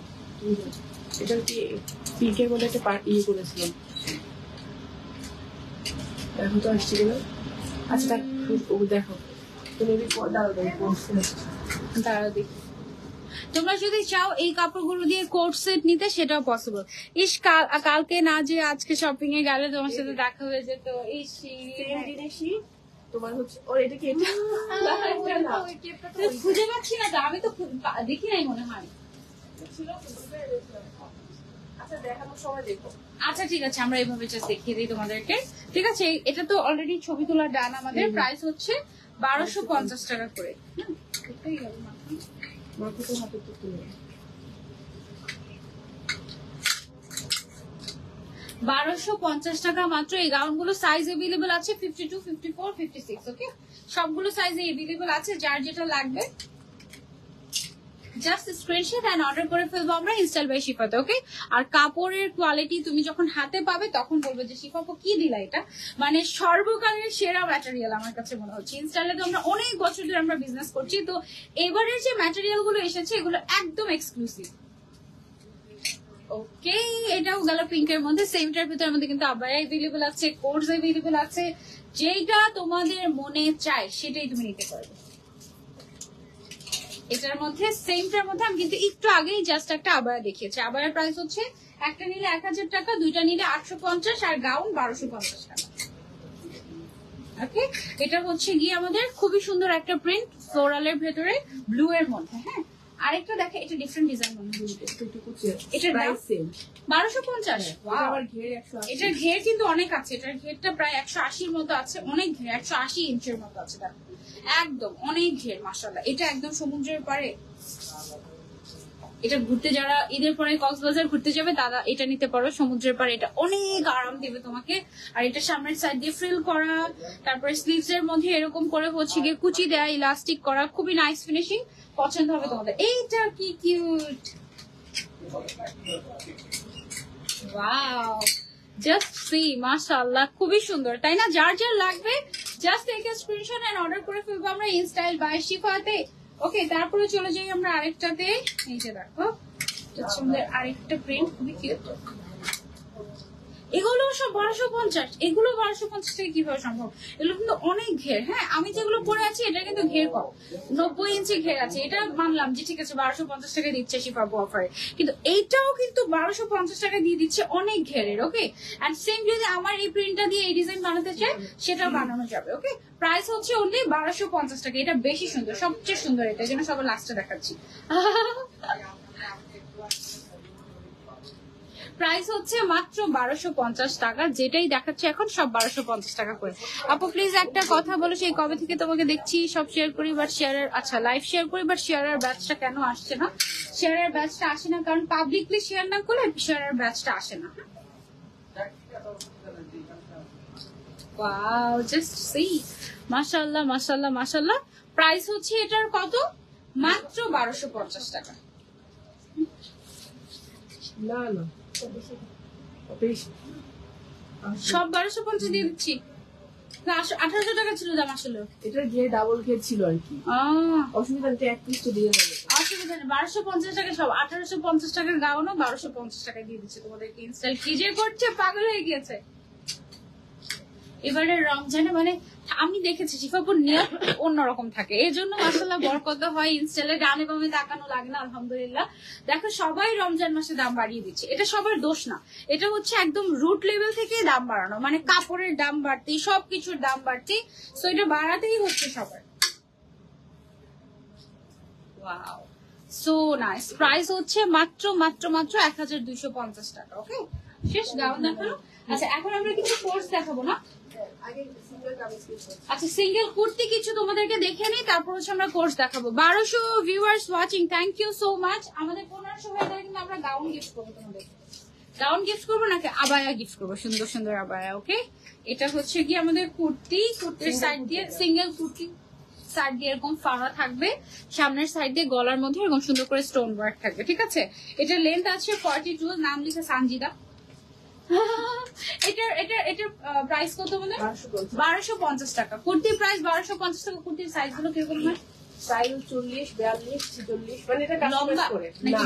এটা কি পিঙ্কের মধ্যে একটা ইয়ে করেছিলাম। তো আসছে কিনা? আচ্ছা দেখ ও দেখো তুমি দাঁড়াও দাঁড়াও দাঁড়াও দেখি। তোমরা যদি চাও এই কাপড়গুলো দিয়ে কোট সেট নিতে সেটাও পসিবল ইস কাল কালকে না যে আজকে শপিং এ গেলে তোমার সাথে দেখা হয়ে যেত। ইস তোমার হচ্ছে ওর এটা কি খুঁজে পাচ্ছি না আমি তো দেখি নাই মনে হয়। আচ্ছা আচ্ছা ঠিক আছে আমরা এইভাবে জাস্ট দেখিয়ে দিই তোমাদেরকে। ঠিক আছে এটা তো অলরেডি ছবি তোলার ডান আমাদের। প্রাইস হচ্ছে বারোশো পঞ্চাশ টাকা করে। তুলে বারোশো পঞ্চাশ টাকা মাত্র। এই গাউনগুলো সাইজ এভেলেবল আছে fifty two fifty four fifty six okay সবগুলো সাইজে এভেলেবল আছে। যার যেটা লাগবে জাস্ট স্ক্রিনশট অ্যান্ড অর্ডার করে ফেলব আমরা ইনস্টল বাই শিফাতে ওকে আর কাপড়ের কোয়ালিটি তুমি যখন হাতে পাবে, তখন বলবে যে শিফাপো কি দিলা এটা? মানে সর্বকালের সেরা ম্যাটেরিয়াল আমার কাছে মনে হচ্ছে। ইনস্টলে তো আমরা অনেক বছর ধরে আমরা বিজনেস করছি, তো এবারের যে ম্যাটেরিয়ালগুলো এসেছে, এগুলো একদম এক্সক্লুসিভ ওকে এটাও গেল পিঙ্কের মধ্যে সেমটার ভিতরে মধ্যে কিন্তু আবার এভেলেবল আছে কোর্স এভেলেবল আছে। যেটা তোমাদের মনে চায়, সেটাই তুমি নিতে পারবে। এটার মধ্যে সেমটার মধ্যে আমি কিন্তু একটু আগেই জাস্ট একটা আবায়া দেখিয়েছি। আবার প্রাইস হচ্ছে, একটা নিলে এক হাজার টাকা, দুইটা নিলে আটশো পঞ্চাশ, আর গাউন বারোশো পঞ্চাশ টাকা। ওকে এটা হচ্ছে গিয়ে আমাদের খুবই সুন্দর একটা প্রিন্ট ফ্লোরালের ভেতরে ব্লু এর মধ্যে হ্যাঁ? আরেকটা দেখে এটা ডিফারেন্ট ডিজাইন এটার প্রাইস সেম বারোশো পঞ্চাশ। আবার ঘিরে একশো আশি। এটার ঘের কিন্তু অনেক আছে। এটার ঘেরটা প্রায় একশো আশির মতো আছে। অনেক ঘের একশো আশি ইঞ্চের মতো আছে দেখো। একদম অনেক ঘের মাসাল্লাহ এটা একদম সমুদ্রের পারে এটা ঘুরতে যারা, ঈদের পরে কক্সবাজার ঘুরতে যাবে, তারা এটা নিতে পারো। সমুদ্রের পারে এটা অনেক আরাম দেবে তোমাকে। আর এটা সামনের সাইড দিয়ে ফ্রিল করা, তারপরে স্লিভস এর মধ্যে এরকম করে হচ্ছে গিয়ে কুচি দেয়া ইলাস্টিক করা, খুবই নাইস ফিনিশিং পছন্দ হবে তোমাদের। এইটা কি কিউট ওয়াও জাস্ট সি মাশাআল্লাহ, খুবই সুন্দর। তাই না? যার যার লাগবে জাস্ট একে স্ক্রিনশট এন্ড অর্ডার করে ফেলব। আমরা ইনস্টাইল বাই শিফাতে ওকে তারপরে চলে যাই আমরা আরেকটাতে। এই যে দেখো আমাদের আরেকটা প্রিন্ট খুবই কিউট এগুলো সব বারোশো পঞ্চাশ। এগুলো বারোশো পঞ্চাশ থেকে কীভাবে সম্ভব? এগুলো কিন্তু অনেক ঘের। হ্যাঁ আমি যেগুলো পরে আছি, এটা কিন্তু ঘের কম। নব্বই ইঞ্চি ঘের আছে। এটা মানলাম যে ঠিক আছে, বারোশো পঞ্চাশ টাকা দিচ্ছে শিফাবু অফারে কিন্তু এইটাও কিন্তু বারোশো পঞ্চাশ টাকা দিয়ে দিচ্ছে অনেক ঘেরের ওকে অ্যান্ড সেম যদি আমার এই প্রিন্টটা দিয়ে এই ডিজাইন বানাতে চাই সেটাও বানানো যাবে ওকে প্রাইস হচ্ছে অনলি বারোশো পঞ্চাশ টাকা। এটা বেশি সুন্দর, সবচেয়ে সুন্দর এটা। জন্য সবার লাস্টে দেখাচ্ছি। প্রাইস হচ্ছে মাত্র বারোশো পঞ্চাশ টাকা, যেটাই দেখাচ্ছে এখন সব বারোশো পঞ্চাশ টাকা করে। আপু প্লিজ একটা কথা বলো, সেই কবে থেকে তোমাকে দেখছি সব শেয়ার করি বাট শেয়ারের আচ্ছা লাইভ শেয়ার করি বাট শেয়ারের ব্যাচটা কেন আসছে না? শেয়ারের ব্যাচটা আসে না কারণ পাবলিকলি শেয়ার না করলে শেয়ারের ব্যাচটা আসে না। ওয়াও জাস্ট সি মাশাআল্লাহ মাশাআল্লাহ মাশাআল্লাহ। প্রাইস হচ্ছে এটার কত? মাত্র বারোশো পঞ্চাশ টাকা। না না। সব বারোশো পঞ্চাশ দিয়ে দিচ্ছি। না আঠারোশো টাকা ছিল দাম আসলে। ঘিরে ডাবল ছিল আর কি। অসুবিধা নেই এক পিস তো দিয়ে দেবে। অসুবিধা নেই। বারোশো পঞ্চাশ টাকা সব আঠারোশো পঞ্চাশ টাকার গাউনও বারোশো পঞ্চাশ টাকা দিয়ে দিচ্ছে। তোমাদেরকে ইনস্টল কি যে করছে পাগল হয়ে গিয়েছে। এবারে রমজানে মানে আমি দেখেছি শিফাপুর নিয়ত অন্যরকম থাকে। এই জন্য মাসাল্লাহ বরকত হয় ইনস্টলে ডানে বামে তাকানো লাগে না, আলহামদুলিল্লাহ। দেখো, সবাই রমজান মাসে দাম বাড়িয়ে দিচ্ছে। এটা সবার দোষ না। এটা হচ্ছে একদম রুট লেভেল থেকে দাম বাড়ানো। মানে কাপড়ের দাম বাড়তি, সবকিছুর দাম বাড়তি। সো এটা বাড়াতেই হচ্ছে সবার। সো নাইস প্রাইস হচ্ছে মাত্র মাত্র মাত্র এক হাজার দুইশো পঞ্চাশ টাকা ওকে শেষ গাউন দেখানো। আচ্ছা এখন আমরা কিছু কোর্স দেখাবো না। আচ্ছা সিঙ্গেল কুর্তি কিছু তোমাদেরকে দেখে নিই তারপর হচ্ছে আমরা কোর্স দেখাবো। বারোশো viewers watching thank you so much আমাদের পনেরোশো হয়ে গেলে কিন্তু আমরা গাউন গিফট করব তোমাদের। গাউন গিফট করব নাকি আবায়া গিফট করব? সুন্দর সুন্দর আবায়া ওকে এটা হচ্ছে কি আমাদের কুর্তি কুর্তির সাইড দিয়ে সিঙ্গেল কুর্তি সাইড দিয়ে এরকম ফাড়া থাকবে। সামনের সাইড দিয়ে গলার মধ্যে এরকম সুন্দর করে স্টোন ওয়ার্ক থাকবে ঠিক আছে? এটার লেন্থ আছে ফর্টি টু নাম লিখে সানজিদা। এটার এটার এটার প্রাইস কত বলে? বারোশো পঞ্চাশ। টাকা। কুর্তির প্রাইস বারোশো পঞ্চাশ টাকা। কুর্তির সাইজগুলো কীরকম হয়? সাইজ চল্লিশ বিয়াল্লিশ ছিচল্লিশ মানে এটা লম্বা নাকি না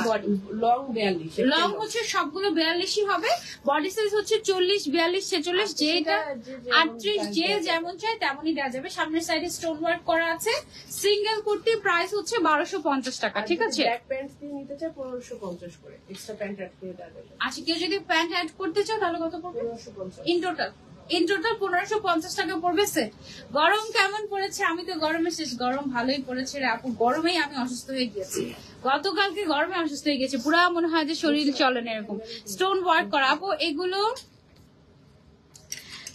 লং বিয়াল্লিশ লং হচ্ছে সবগুলো বিয়াল্লিশই হবে। বডি সাইজ হচ্ছে চল্লিশ বিয়াল্লিশ ছেচল্লিশ যেটা যে যেমন আটত্রিশ যে যেমন চায় তেমনই দেওয়া যাবে। সামনের সাইডে স্টোন ওয়ার্ক করা আছে। সিঙ্গেল কুর্তি প্রাইস হচ্ছে বারোশো পঞ্চাশ টাকা ঠিক আছে? ব্ল্যাক প্যান্ট দিয়ে নিতে চাই পনেরোশো পঞ্চাশ করে। এক্সট্রা প্যান্ট অ্যাড করে দেওয়া যাবে। আচ্ছা কেউ যদি প্যান্ট অ্যাড করতে চাও তাহলে কত পড়বে? পনেরোশো পঞ্চাশ। ইন টোটাল ইন টোটাল পনেরোশো পঞ্চাশ টাকা পড়বে সেট গরম কেমন পড়েছে? আমি তো গরমে শেষ। গরম ভালোই পড়েছে রে আপু। গরমেই আমি অসুস্থ হয়ে গিয়েছি। গতকালকে গরমে অসুস্থ হয়ে গেছি পুরা মনে হয় যে শরীর চলে না এরকম। স্টোন ওয়ার্ক করা। আপু, এগুলো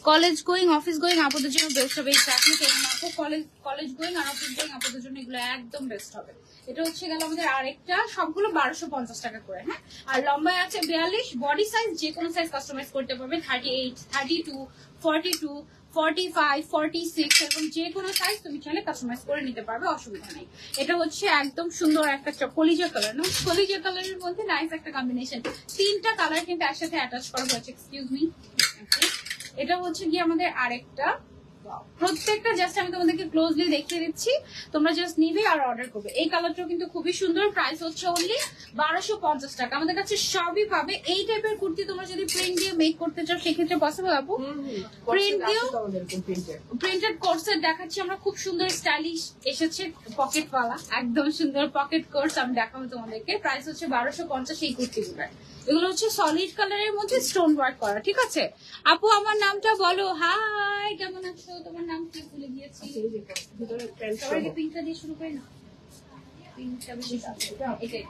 কলেজ গোয়িং অফিস গোয়িং আপনাদের জন্য বেস্ট হবে। এই কেমন আপু কলেজ কলেজ গোয়িং আর অফিস গোয়িং আপনাদের জন্য এগুলো একদম বেস্ট হবে। এটা হচ্ছে গেল আমাদের আরেকটা, সবগুলো বারোশো পঞ্চাশ টাকা করে হ্যাঁ? আর লম্বায় আছে বিয়াল্লিশ বডি সাইজ যে কোনো সাইজ কাস্টমাইজ করতে পারবে thirty eight thirty two forty two forty five forty six এরকম যে কোনো সাইজ তুমি চাইলে কাস্টমাইজ করে নিতে পারবে, অসুবিধা নেই। এটা হচ্ছে একদম সুন্দর একটা কলিজা কালার না? কলিজা কালারের মধ্যে নাইস একটা কম্বিনেশন তিনটা কালার কিন্তু একসাথে অ্যাটাচ করা হয়েছে এক্সকিউজ মি এটা হচ্ছে কি আমাদের আরেকটা প্রত্যেকটা জাস্ট আমি তোমাদেরকে ক্লোজলি দেখিয়ে দিচ্ছি। তোমরা জাস্ট নিবে আর অর্ডার করবে। এই কালারটাও কিন্তু খুবই সুন্দর। প্রাইস হচ্ছে অনলি বারোশো পঞ্চাশ টাকা। আমাদের কাছে সবই পাবে। এই টাইপের কুর্তি তোমরা যদি প্রিন্ট দিয়ে মেক করতে চাও সেক্ষেত্রে পসিবল আপু? Print দিও? প্রিন্টেড কোর্সের দেখাচ্ছি। আমরা খুব সুন্দর স্টাইলিশ এসেছে পকেট একদম সুন্দর পকেট কোর্স আমি দেখাবো তোমাদেরকে। প্রাইস হচ্ছে বারোশো পঞ্চাশ এই কুর্তিগুলোর। এগুলো হচ্ছে সলিড কালারের মধ্যে স্টোন ওয়ার্ক করা ঠিক আছে? আপু আমার নামটা বলো। হাই কেমন আছো? তোমার নাম কি ভুলে গিয়েছি? পিঙ্কটা দিয়ে শুরু করি না? পিঙ্কটা বেশি এটাই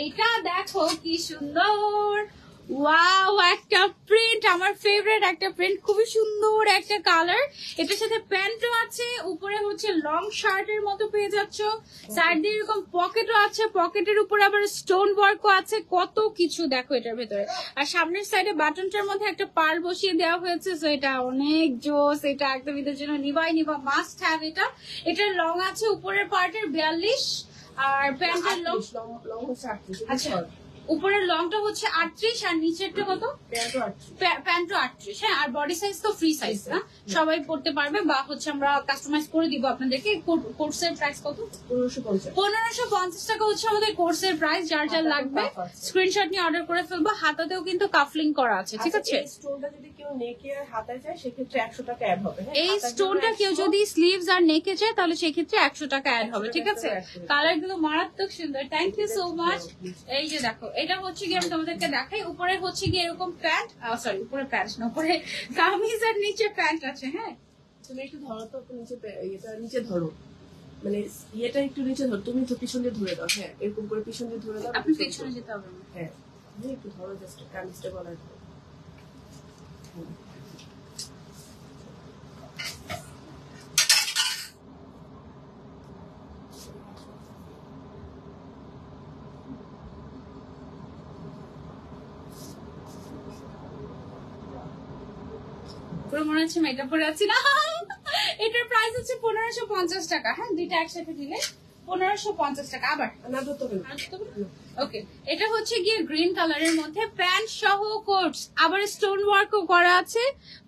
এইটা দেখো কি সুন্দর। ওয়াও একটা প্রিন্ট আমার ফেভারিট একটা প্রিন্ট খুবই সুন্দর একটা কালার এটার সাথে প্যান্টও আছে উপরে হচ্ছে লং শার্টের মতো পেয়ে যাচ্ছ। সাইড দিয়ে এরকম পকেটও আছে পকেটের উপরে আবার স্টোন ওয়ার্কও আছে কত কিছু দেখো এটার ভেতরে। আর সামনের সাইডে বাটনটার মধ্যে একটা পার বসিয়ে দেওয়া হয়েছে তো এটা অনেক জোস এটা একদম ঈদের জন্য নিবাই নিবা মাস্ট হ্যাভ এটা। এটার লং আছে উপরের পার্টের বিয়াল্লিশ আর প্যান্টের লং লং হচ্ছে আচ্ছা উপরের লংটা হচ্ছে আটত্রিশ আর নিচেরটা কত? প্যান্টও আটত্রিশ। হ্যাঁ আর বডি সাইজ তো ফ্রি সাইজ না? সবাই পড়তে পারবে বা হচ্ছে আমরা কাস্টমাইজ করে দিব আপনাদেরকে। কোর্সের প্রাইস কত? পনেরোশো পঞ্চাশ। টাকা হচ্ছে আমাদের কোর্সের প্রাইস যার যার লাগবে। স্ক্রিনশট নিয়ে অর্ডার করে ফেলব। হাতাতেও কিন্তু কাফলিং করা আছে ঠিক আছে? হবে হ্যাঁ? এই স্টোনটা কেউ যদি স্লিভস আর নেকে চায় তাহলে সেক্ষেত্রে একশো টাকা অ্যাড হবে ঠিক আছে? কালারগুলো মারাত্মক সুন্দর। থ্যাংক ইউ সো মাচ এই যে দেখো এটা হচ্ছে গিয়ে আমি তোমাদেরকে দেখাই। উপরে হচ্ছে গিয়ে এরকম প্যান্ট সরি উপরে প্যান্ট না উপরে কামিজ আর নিচে প্যান্ট আছে হ্যাঁ? তুমি একটু ধরো তো নিচে ইয়েটা নিচে ধরো। মানে ইয়েটা একটু নিচে ধরো তুমি তো পিছন দিয়ে ধরে দাও হ্যাঁ এরকম করে পিছন দিয়ে ধরে দাও আপনি পিছনে যেতে হবে। হ্যাঁ একটু ধরো জাস্ট কামিজটা গলায় ধরো। মনে হচ্ছে মেকআপ পরে আছি। না এটার প্রাইস হচ্ছে পনেরোশো পঞ্চাশ টাকা। হ্যাঁ দুইটা একসাথে দিলে পনেরোশো পঞ্চাশ টাকা। আবার। ওকে এটা হচ্ছে গিয়ে গ্রিন কালারের মধ্যে প্যান্ট সহ কোটস আবার স্টোন ওয়ার্কও করা আছে।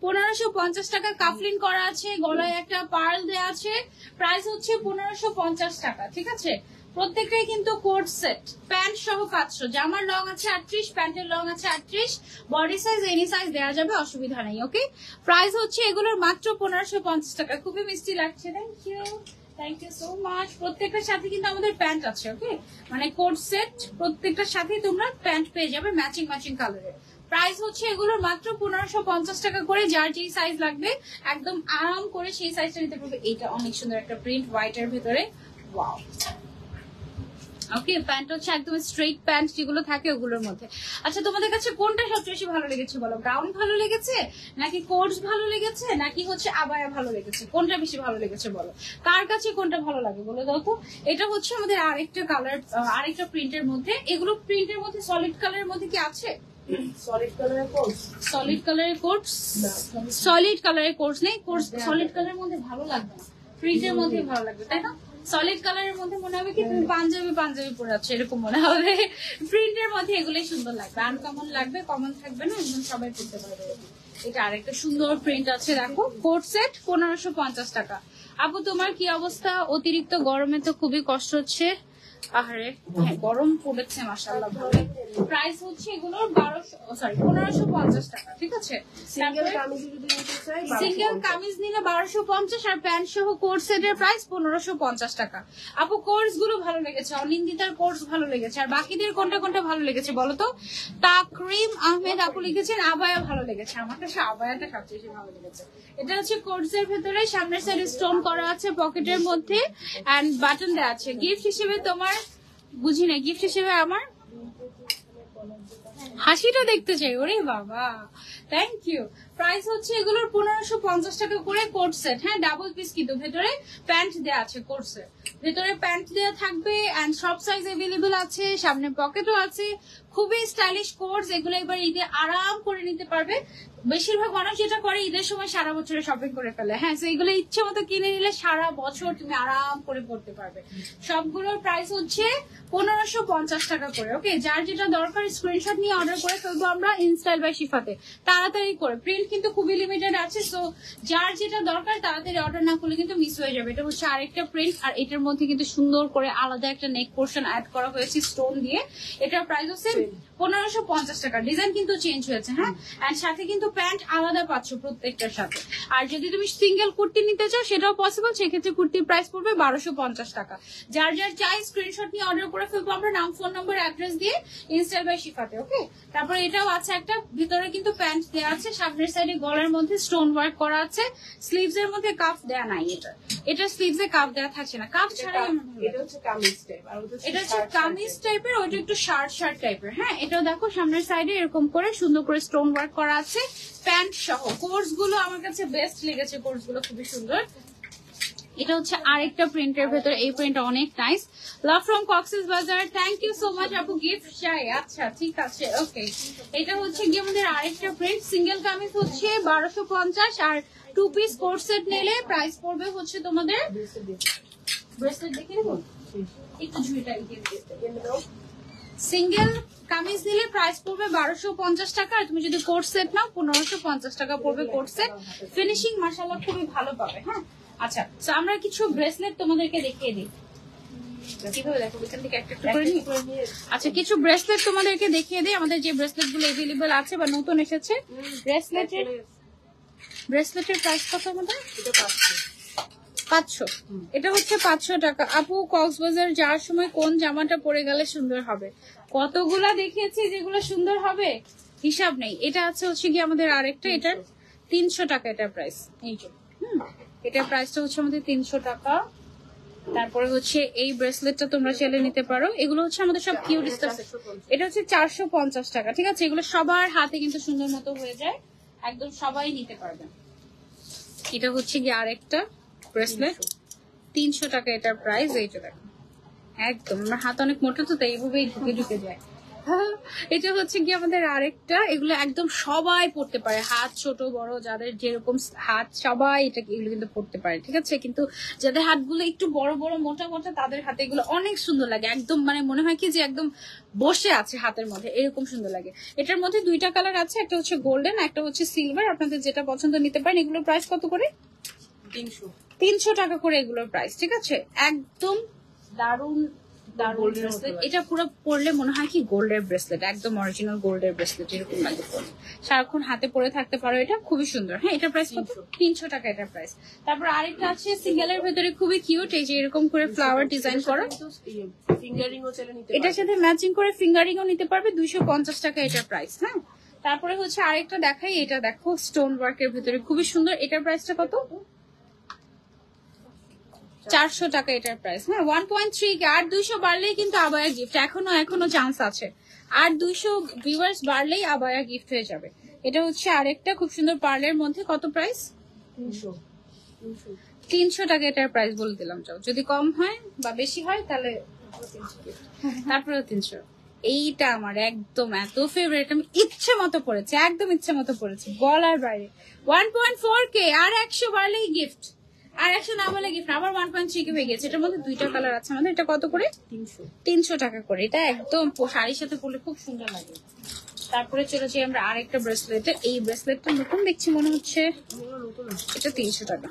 পনেরোশো পঞ্চাশ টাকা কাফলিং করা আছে। গলায় একটা পার্ল দেওয়া আছে। প্রাইস হচ্ছে পনেরোশো পঞ্চাশ টাকা ঠিক আছে? প্রত্যেকটাই কিন্তু কোট সেট প্যান্ট সহ পাঁচশো। জামার লং আছে আটত্রিশ, প্যান্টের লং আছে আটত্রিশ। বডি সাইজ এনি সাইজ দেওয়া যাবে, অসুবিধা নেই ওকে প্রাইস হচ্ছে এগুলোর মাত্র পনেরোশো পঞ্চাশ টাকা। খুবই মিষ্টি লাগছে thank you thank you so much প্রত্যেকটার সাথে কিন্তু আমাদের প্যান্ট আছে ওকে মানে কোট সেট প্রত্যেকটার সাথে তোমরা প্যান্ট পেয়ে যাবে ম্যাচিং ম্যাচিং কালারের প্রাইস হচ্ছে এগুলোর মাত্র পনেরোশো পঞ্চাশ টাকা করে, যার যেই সাইজ লাগবে, একদম আরাম করে সেই সাইজটা নিতে পারবে। এইটা অনেক সুন্দর একটা প্রিন্ট হোয়াইট এর ভেতরে। ওয়াও ওকে প্যান্ট হচ্ছে একদম স্ট্রেট প্যান্ট যেগুলো থাকে ওগুলোর মধ্যে। আচ্ছা তোমাদের কাছে কোনটা সবচেয়ে বেশি ভালো লেগেছে বলো? ব্রাউন ভালো লেগেছে? নাকি কোর্স ভালো লেগেছে? নাকি হচ্ছে আবায়া ভালো লেগেছে? কোনটা বেশি ভালো লেগেছে বলো? কার কাছে কোনটা ভালো লাগে বলে তো এটা হচ্ছে আমাদের আরেকটা কালার আরেকটা প্রিন্টের মধ্যে। এগুলো প্রিন্টের মধ্যে সলিড কালারের মধ্যে কি আছে? সলিড কালারের কোর্স সলিড কালারের কোটস না সলিড কালারের কোর্স নেই। কোর্স সলিড কালারের মধ্যে ভালো লাগবে প্রিন্টের মধ্যে ভালো লাগবে তাই না? সলিড কালারের মধ্যে মনে হবে কি তুমি পাঞ্জাবি পাঞ্জাবি পরাচ্ছ এরকম মনে হবে। প্রিন্টের মধ্যে এগুলোই সুন্দর লাগবে। আনকমন লাগবে কমন থাকবে না একদম সবাই পড়তে পারবে এটা আরেকটা সুন্দর প্রিন্ট আছে দেখো। কোট সেট পনেরোশো পঞ্চাশ টাকা। আপু তোমার কি অবস্থা? অতিরিক্ত গরমে তো খুবই কষ্ট হচ্ছে। আহারে হ্যাঁ গরম পড়েছে মাসাল্লাহ ভালো প্রাইস হচ্ছে এগুলোর বারোশো সরি পনেরোশো পঞ্চাশ টাকা ঠিক আছে? সিঙ্গেল তারপরে কামিজ যদি নিতে চাই সিঙ্গেল কামিজ নিলে বারোশো পঞ্চাশ আর প্যান্ট সহ কোর্স সেটের প্রাইস পনেরোশো পঞ্চাশ টাকা। আপু কোর্সগুলো ভালো লেগেছে অনিন্দিতার কোর্স ভালো লেগেছে আর বাকিদের কোনটা কোনটা ভালো লেগেছে বলো তো? তাকরিম আহমেদ আপু লিখেছেন আবায়া ভালো লেগেছে আমার কাছে আবায়াটা সবচেয়ে বেশি ভালো লেগেছে। এটা হচ্ছে কোর্সের ভেতরে সামনের সাইডে স্টোন করা আছে পকেটের মধ্যে এন্ড বাটন দেওয়া আছে। গিফট হিসেবে তোমার বুঝি না গিফট হিসেবে আমার? হাসিটা দেখতে চাই ওরে বাবা থ্যাংক ইউ প্রাইস হচ্ছে এগুলোর পনেরোশো পঞ্চাশ টাকা করে কোট সেট হ্যাঁ ডাবল পিস কিন্তু। ভেতরে প্যান্ট দেওয়া আছে কোট সেট ভেতরে প্যান্ট দেওয়া থাকবে এন্ড সব সাইজ এভেলেবল আছে, সামনে পকেটও আছে। খুবই স্টাইলিশ কোর্স এগুলো এবার ঈদে আরাম করে নিতে পারবে। বেশিরভাগ মানুষ যেটা করে, ঈদের সময় সারা বছরে শপিং করে ফেলে। হ্যাঁ এগুলো ইচ্ছে মতো কিনে নিলে সারা বছর তুমি আরাম করে পড়তে পারবে। সবগুলোর প্রাইস হচ্ছে পনেরোশো পঞ্চাশ টাকা করে ওকে যার যেটা দরকার স্ক্রিনশট নিয়ে অর্ডার করে ফেলব আমরা ইনস্টাইল বাই শিফাতে তাড়াতাড়ি করে। প্রিন্ট কিন্তু খুবই লিমিটেড আছে সো যার যেটা দরকার তাড়াতাড়ি অর্ডার না করলে কিন্তু মিস হয়ে যাবে। এটা হচ্ছে আরেকটা প্রিন্ট আর এটার মধ্যে কিন্তু সুন্দর করে আলাদা একটা নেক পোর্শন অ্যাড করা হয়েছে স্টোন দিয়ে। এটার প্রাইস হচ্ছে পনেরোশো পঞ্চাশ টাকা। ডিজাইন কিন্তু চেঞ্জ হয়েছে হ্যাঁ? এন্ড সাথে কিন্তু প্যান্ট আলাদা পাচ্ছ প্রত্যেকটার সাথে। আর যদি তুমি সিঙ্গেল কুর্তি নিতে চাও সেটাও পসিবল সেক্ষেত্রে কুর্তির প্রাইস পড়বে বারোশো পঞ্চাশ টাকা। যার যার চাই স্ক্রিনশট নিয়ে অর্ডার করে ফেলব আমরা নাম ফোন নম্বর অ্যাড্রেস দিয়ে ইনস্টাল বাই শিফাতে ওকে তারপর এটাও আছে একটা ভিতরে কিন্তু প্যান্ট দেওয়া আছে সামনের সাইডে গলার মধ্যে স্টোন ওয়ার্ক করা আছে স্লিভস এর মধ্যে কাফ দেয়া নাই এটা। এটা স্লিভস এ কাফ দেওয়া থাকছে না। কাফ লাগে। এটা হচ্ছে কামিজ টাইপ আর এটা হচ্ছে কামিজ টাইপের ওইটা একটু শার্ট শার্ট টাইপের হ্যাঁ এটাও দেখো সামনের সাইডে এরকম করে সুন্দর করে স্টোন ওয়ার্ক করা আছে। প্যান্ট সহ। কোর্সগুলো আমার কাছে বেস্ট লেগেছে কোর্সগুলো খুবই সুন্দর। এটা হচ্ছে আরেকটা প্রিন্টের ভেতরে, এই প্রিন্ট অনেক nice love from Cox's Bazar thank you so much আপু গিফট চাই আচ্ছা ঠিক আছে ওকে এটা হচ্ছে কি আমাদের আরেকটা প্রিন্ট সিঙ্গেল কামিজ হচ্ছে বারোশো পঞ্চাশ, আর টু পিস কোর্স সেট নিলে প্রাইস পড়বে হচ্ছে তোমাদের সিঙ্গেল কামিজ নিলে প্রাইস পড়বে বারোশো পঞ্চাশ টাকা, আর তুমি যদি কোট সেট নাও, পনেরোশো পঞ্চাশ টাকা পড়বে কোট সেট ফিনিশিং মাসাল্লাহ খুবই ভালো পাবে হ্যাঁ? আচ্ছা তো আমরা কিছু ব্রেসলেট তোমাদেরকে দেখিয়ে দিই। কীভাবে দেখো? এখান থেকে একটা একটা করে নিই? আচ্ছা কিছু ব্রেসলেট তোমাদেরকে দেখিয়ে দিই। আমাদের যে ব্রেসলেটগুলো এভেলেবেল আছে বা নতুন এসেছে ব্রেসলেটের ব্রেসলেটের প্রাইস কত আমাদের? এটা পাচ্ছে পাঁচশো। এটা হচ্ছে পাঁচশো টাকা। আপু কক্সবাজার যাওয়ার সময় কোন জামাটা পরে গেলে সুন্দর হবে? কতগুলা দেখিয়েছি যেগুলো সুন্দর হবে? হিসাব নেই। এটা আছে হচ্ছে কি আমাদের আরেকটা এটার তিনশো। টাকা এটার প্রাইস এই যে। হুম, এটার প্রাইসটা হচ্ছে আমাদের তিনশো টাকা। তারপরে হচ্ছে এই ব্রেসলেটটা তোমরা চাইলে নিতে পারো। এগুলো হচ্ছে আমাদের সব কিউট স্টাফ এটা হচ্ছে চারশো পঞ্চাশ টাকা, ঠিক আছে? এগুলো সবার হাতে কিন্তু সুন্দর মতো হয়ে যায়। একদম সবাই নিতে পারবেন এটা হচ্ছে কি আরেকটা ব্রেসলেট তিনশো টাকা এটার প্রাইস এইটা দেখো। একদম আমার হাত অনেক মোটা তো, তাই এইভাবেই ঢুকে ঢুকে যায়। এটা হচ্ছে কি আমাদের আরেকটা। এগুলো একদম সবাই পড়তে পারে। হাত ছোট বড় যাদের যেরকম হাত সবাই এটা এগুলো কিন্তু পড়তে পারে ঠিক আছে? কিন্তু যাদের হাতগুলো একটু বড় বড় মোটা মোটা তাদের হাতে এগুলো অনেক সুন্দর লাগে। একদম মানে মনে হয় কি যে একদম বসে আছে হাতের মধ্যে এরকম সুন্দর লাগে। এটার মধ্যে দুইটা কালার আছে একটা হচ্ছে গোল্ডেন একটা হচ্ছে সিলভার। আপনাদের যেটা পছন্দ নিতে পারেন এগুলোর প্রাইস কত করে? তিনশো। তিনশো টাকা করে এগুলোর প্রাইস ঠিক আছে? একদম দারুণ ব্রেসলেট এটা পুরো পরলে মনে হয় কি গোল্ডের ব্রেসলেট একদম অরিজিনাল গোল্ডের ব্রেসলেট এরকম লাগে সারাক্ষণ হাতে পরে থাকতে পারো এটা খুবই সুন্দর। হ্যাঁ এটার প্রাইস কত? তিনশো। টাকা এটার প্রাইস তারপর আরেকটা আছে সিঙ্গেলের ভেতরে খুবই কিউট এই যে এরকম করে ফ্লাওয়ার ডিজাইন করা। এটার সাথে ম্যাচিং করে ফিঙ্গারিংও নিতে পারবে দুইশো পঞ্চাশ টাকা এটার প্রাইস হ্যাঁ? তারপরে হচ্ছে আরেকটা দেখাই এটা দেখো স্টোন ওয়ার্কের ভেতরে খুবই সুন্দর। এটার প্রাইসটা কত? চারশো টাকা এটার প্রাইস হ্যাঁ ওয়ান পয়েন্ট থ্রি কে আর দুইশো বাড়লেই কিন্তু আবায়া গিফট এখনও এখনও চান্স আছে। আর দুইশো ভিউয়ার্স বাড়লেই আবায়া গিফট হয়ে যাবে। এটা হচ্ছে আরেকটা খুব সুন্দর পার্লের মধ্যে কত প্রাইস তিনশো। টাকা এটার প্রাইস বলে দিলাম যাও। যদি কম হয় বা বেশি হয় তাহলে তারপরে তিনশো। এইটা আমার একদম এত ফেভারিট আমি ইচ্ছে মতো পড়েছে একদম ইচ্ছে মতো পড়েছে বলার বাইরে। ওয়ান পয়েন্ট ফোর কে আর একশো বাড়লেই গিফট আর একশো না বলে গিফট আবার ওয়ান পয়েন্ট থ্রি কে হয়ে গেছে। এটার মধ্যে দুইটা কালার আছে আমাদের। এটা কত করে? তিনশো। তিনশো টাকা করে। এটা একদম শাড়ির সাথে পরলে খুব সুন্দর লাগে। তারপরে চলে যাই আমরা আরেকটা ব্রেসলেটে এই ব্রেসলেটটা নতুন দেখছি মনে হচ্ছে। এটা তিনশো টাকা।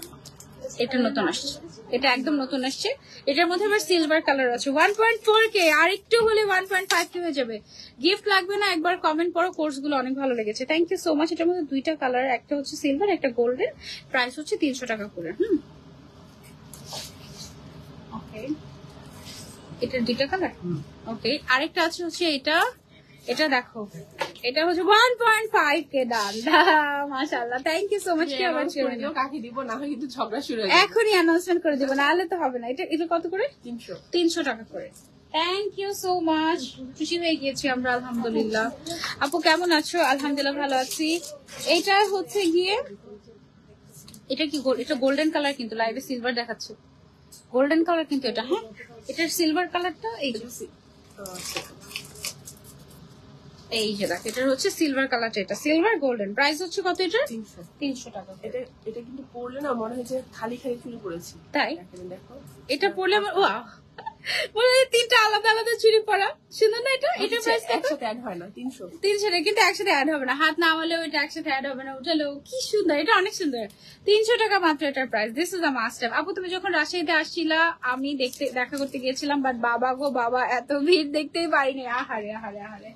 এটা নতুন আসছে। এটা একদম নতুন আসছে। এটার মধ্যে আবার সিলভার কালার আছে। ওয়ান পয়েন্ট ফোর কে আর একটু হলে ওয়ান পয়েন্ট ফাইভ কে হয়ে যাবে। গিফট লাগবে না একবার কমেন্ট করো কোর্সগুলো অনেক ভালো লেগেছে। থ্যাংক ইউ সো মাচ এটার মধ্যে দুইটা কালার একটা হচ্ছে সিলভার একটা গোল্ডেন প্রাইস হচ্ছে তিনশো টাকা করে হুম? ওকে এটার দুইটা কালার ওকে আরেকটা আছে হচ্ছে এটা। এটা দেখো। এটা হচ্ছে ওয়ান পয়েন্ট ফাইভ কে দাম। মাশাল্লাহ থ্যাংক ইউ সো মাচ কি আবার ছিল না? কাকে দিব না হয় কিন্তু ঝগড়া শুরু হয়ে এখনই অ্যানাউন্সমেন্ট করে দেবো নাহলে তো হবে না। এটা এটা কত করে? তিনশো। তিনশো টাকা করে। থ্যাংক ইউ সো মাচ খুশি হয়ে গিয়েছি আমরা আলহামদুলিল্লাহ। আপু কেমন আছো? আলহামদুলিল্লাহ ভালো আছি। এটা হচ্ছে গিয়ে এটা কি এটা গোল্ডেন কালার কিন্তু লাইভে সিলভার দেখাচ্ছে। গোল্ডেন কালার কিন্তু এটা হ্যাঁ? এটার সিলভার কালারটা এই এই যে দেখ এটার হচ্ছে সিলভার কালারটা এটা সিলভার গোল্ডেন প্রাইস হচ্ছে কত এটা? তিনশো। টাকা। এটা এটা কিন্তু পড়লে না মনে হয় যে খালি খালি চুরি করেছি। তাই? দেখো এটা পরলে আমার ওয়া তিনটা আলাদা আলাদা চুড়ি পরা সুন্দর না এটা? এটা প্রাইস একসাথে অ্যাড হয় না তিনশো। তিনশো কিন্তু একসাথে অ্যাড হবে না। হাত এটা একসাথে অ্যাড হবে না। উঠালেও কি সুন্দর এটা অনেক সুন্দর। তিনশো টাকা মাত্র এটার price this is a must আপু তুমি যখন রাজশাহীতে আসছিলা আমি দেখতে দেখা করতে গিয়েছিলাম বাট বাবা গো বাবা এত ভিড় দেখতেই পারিনি। আহারে আহারে আহারে।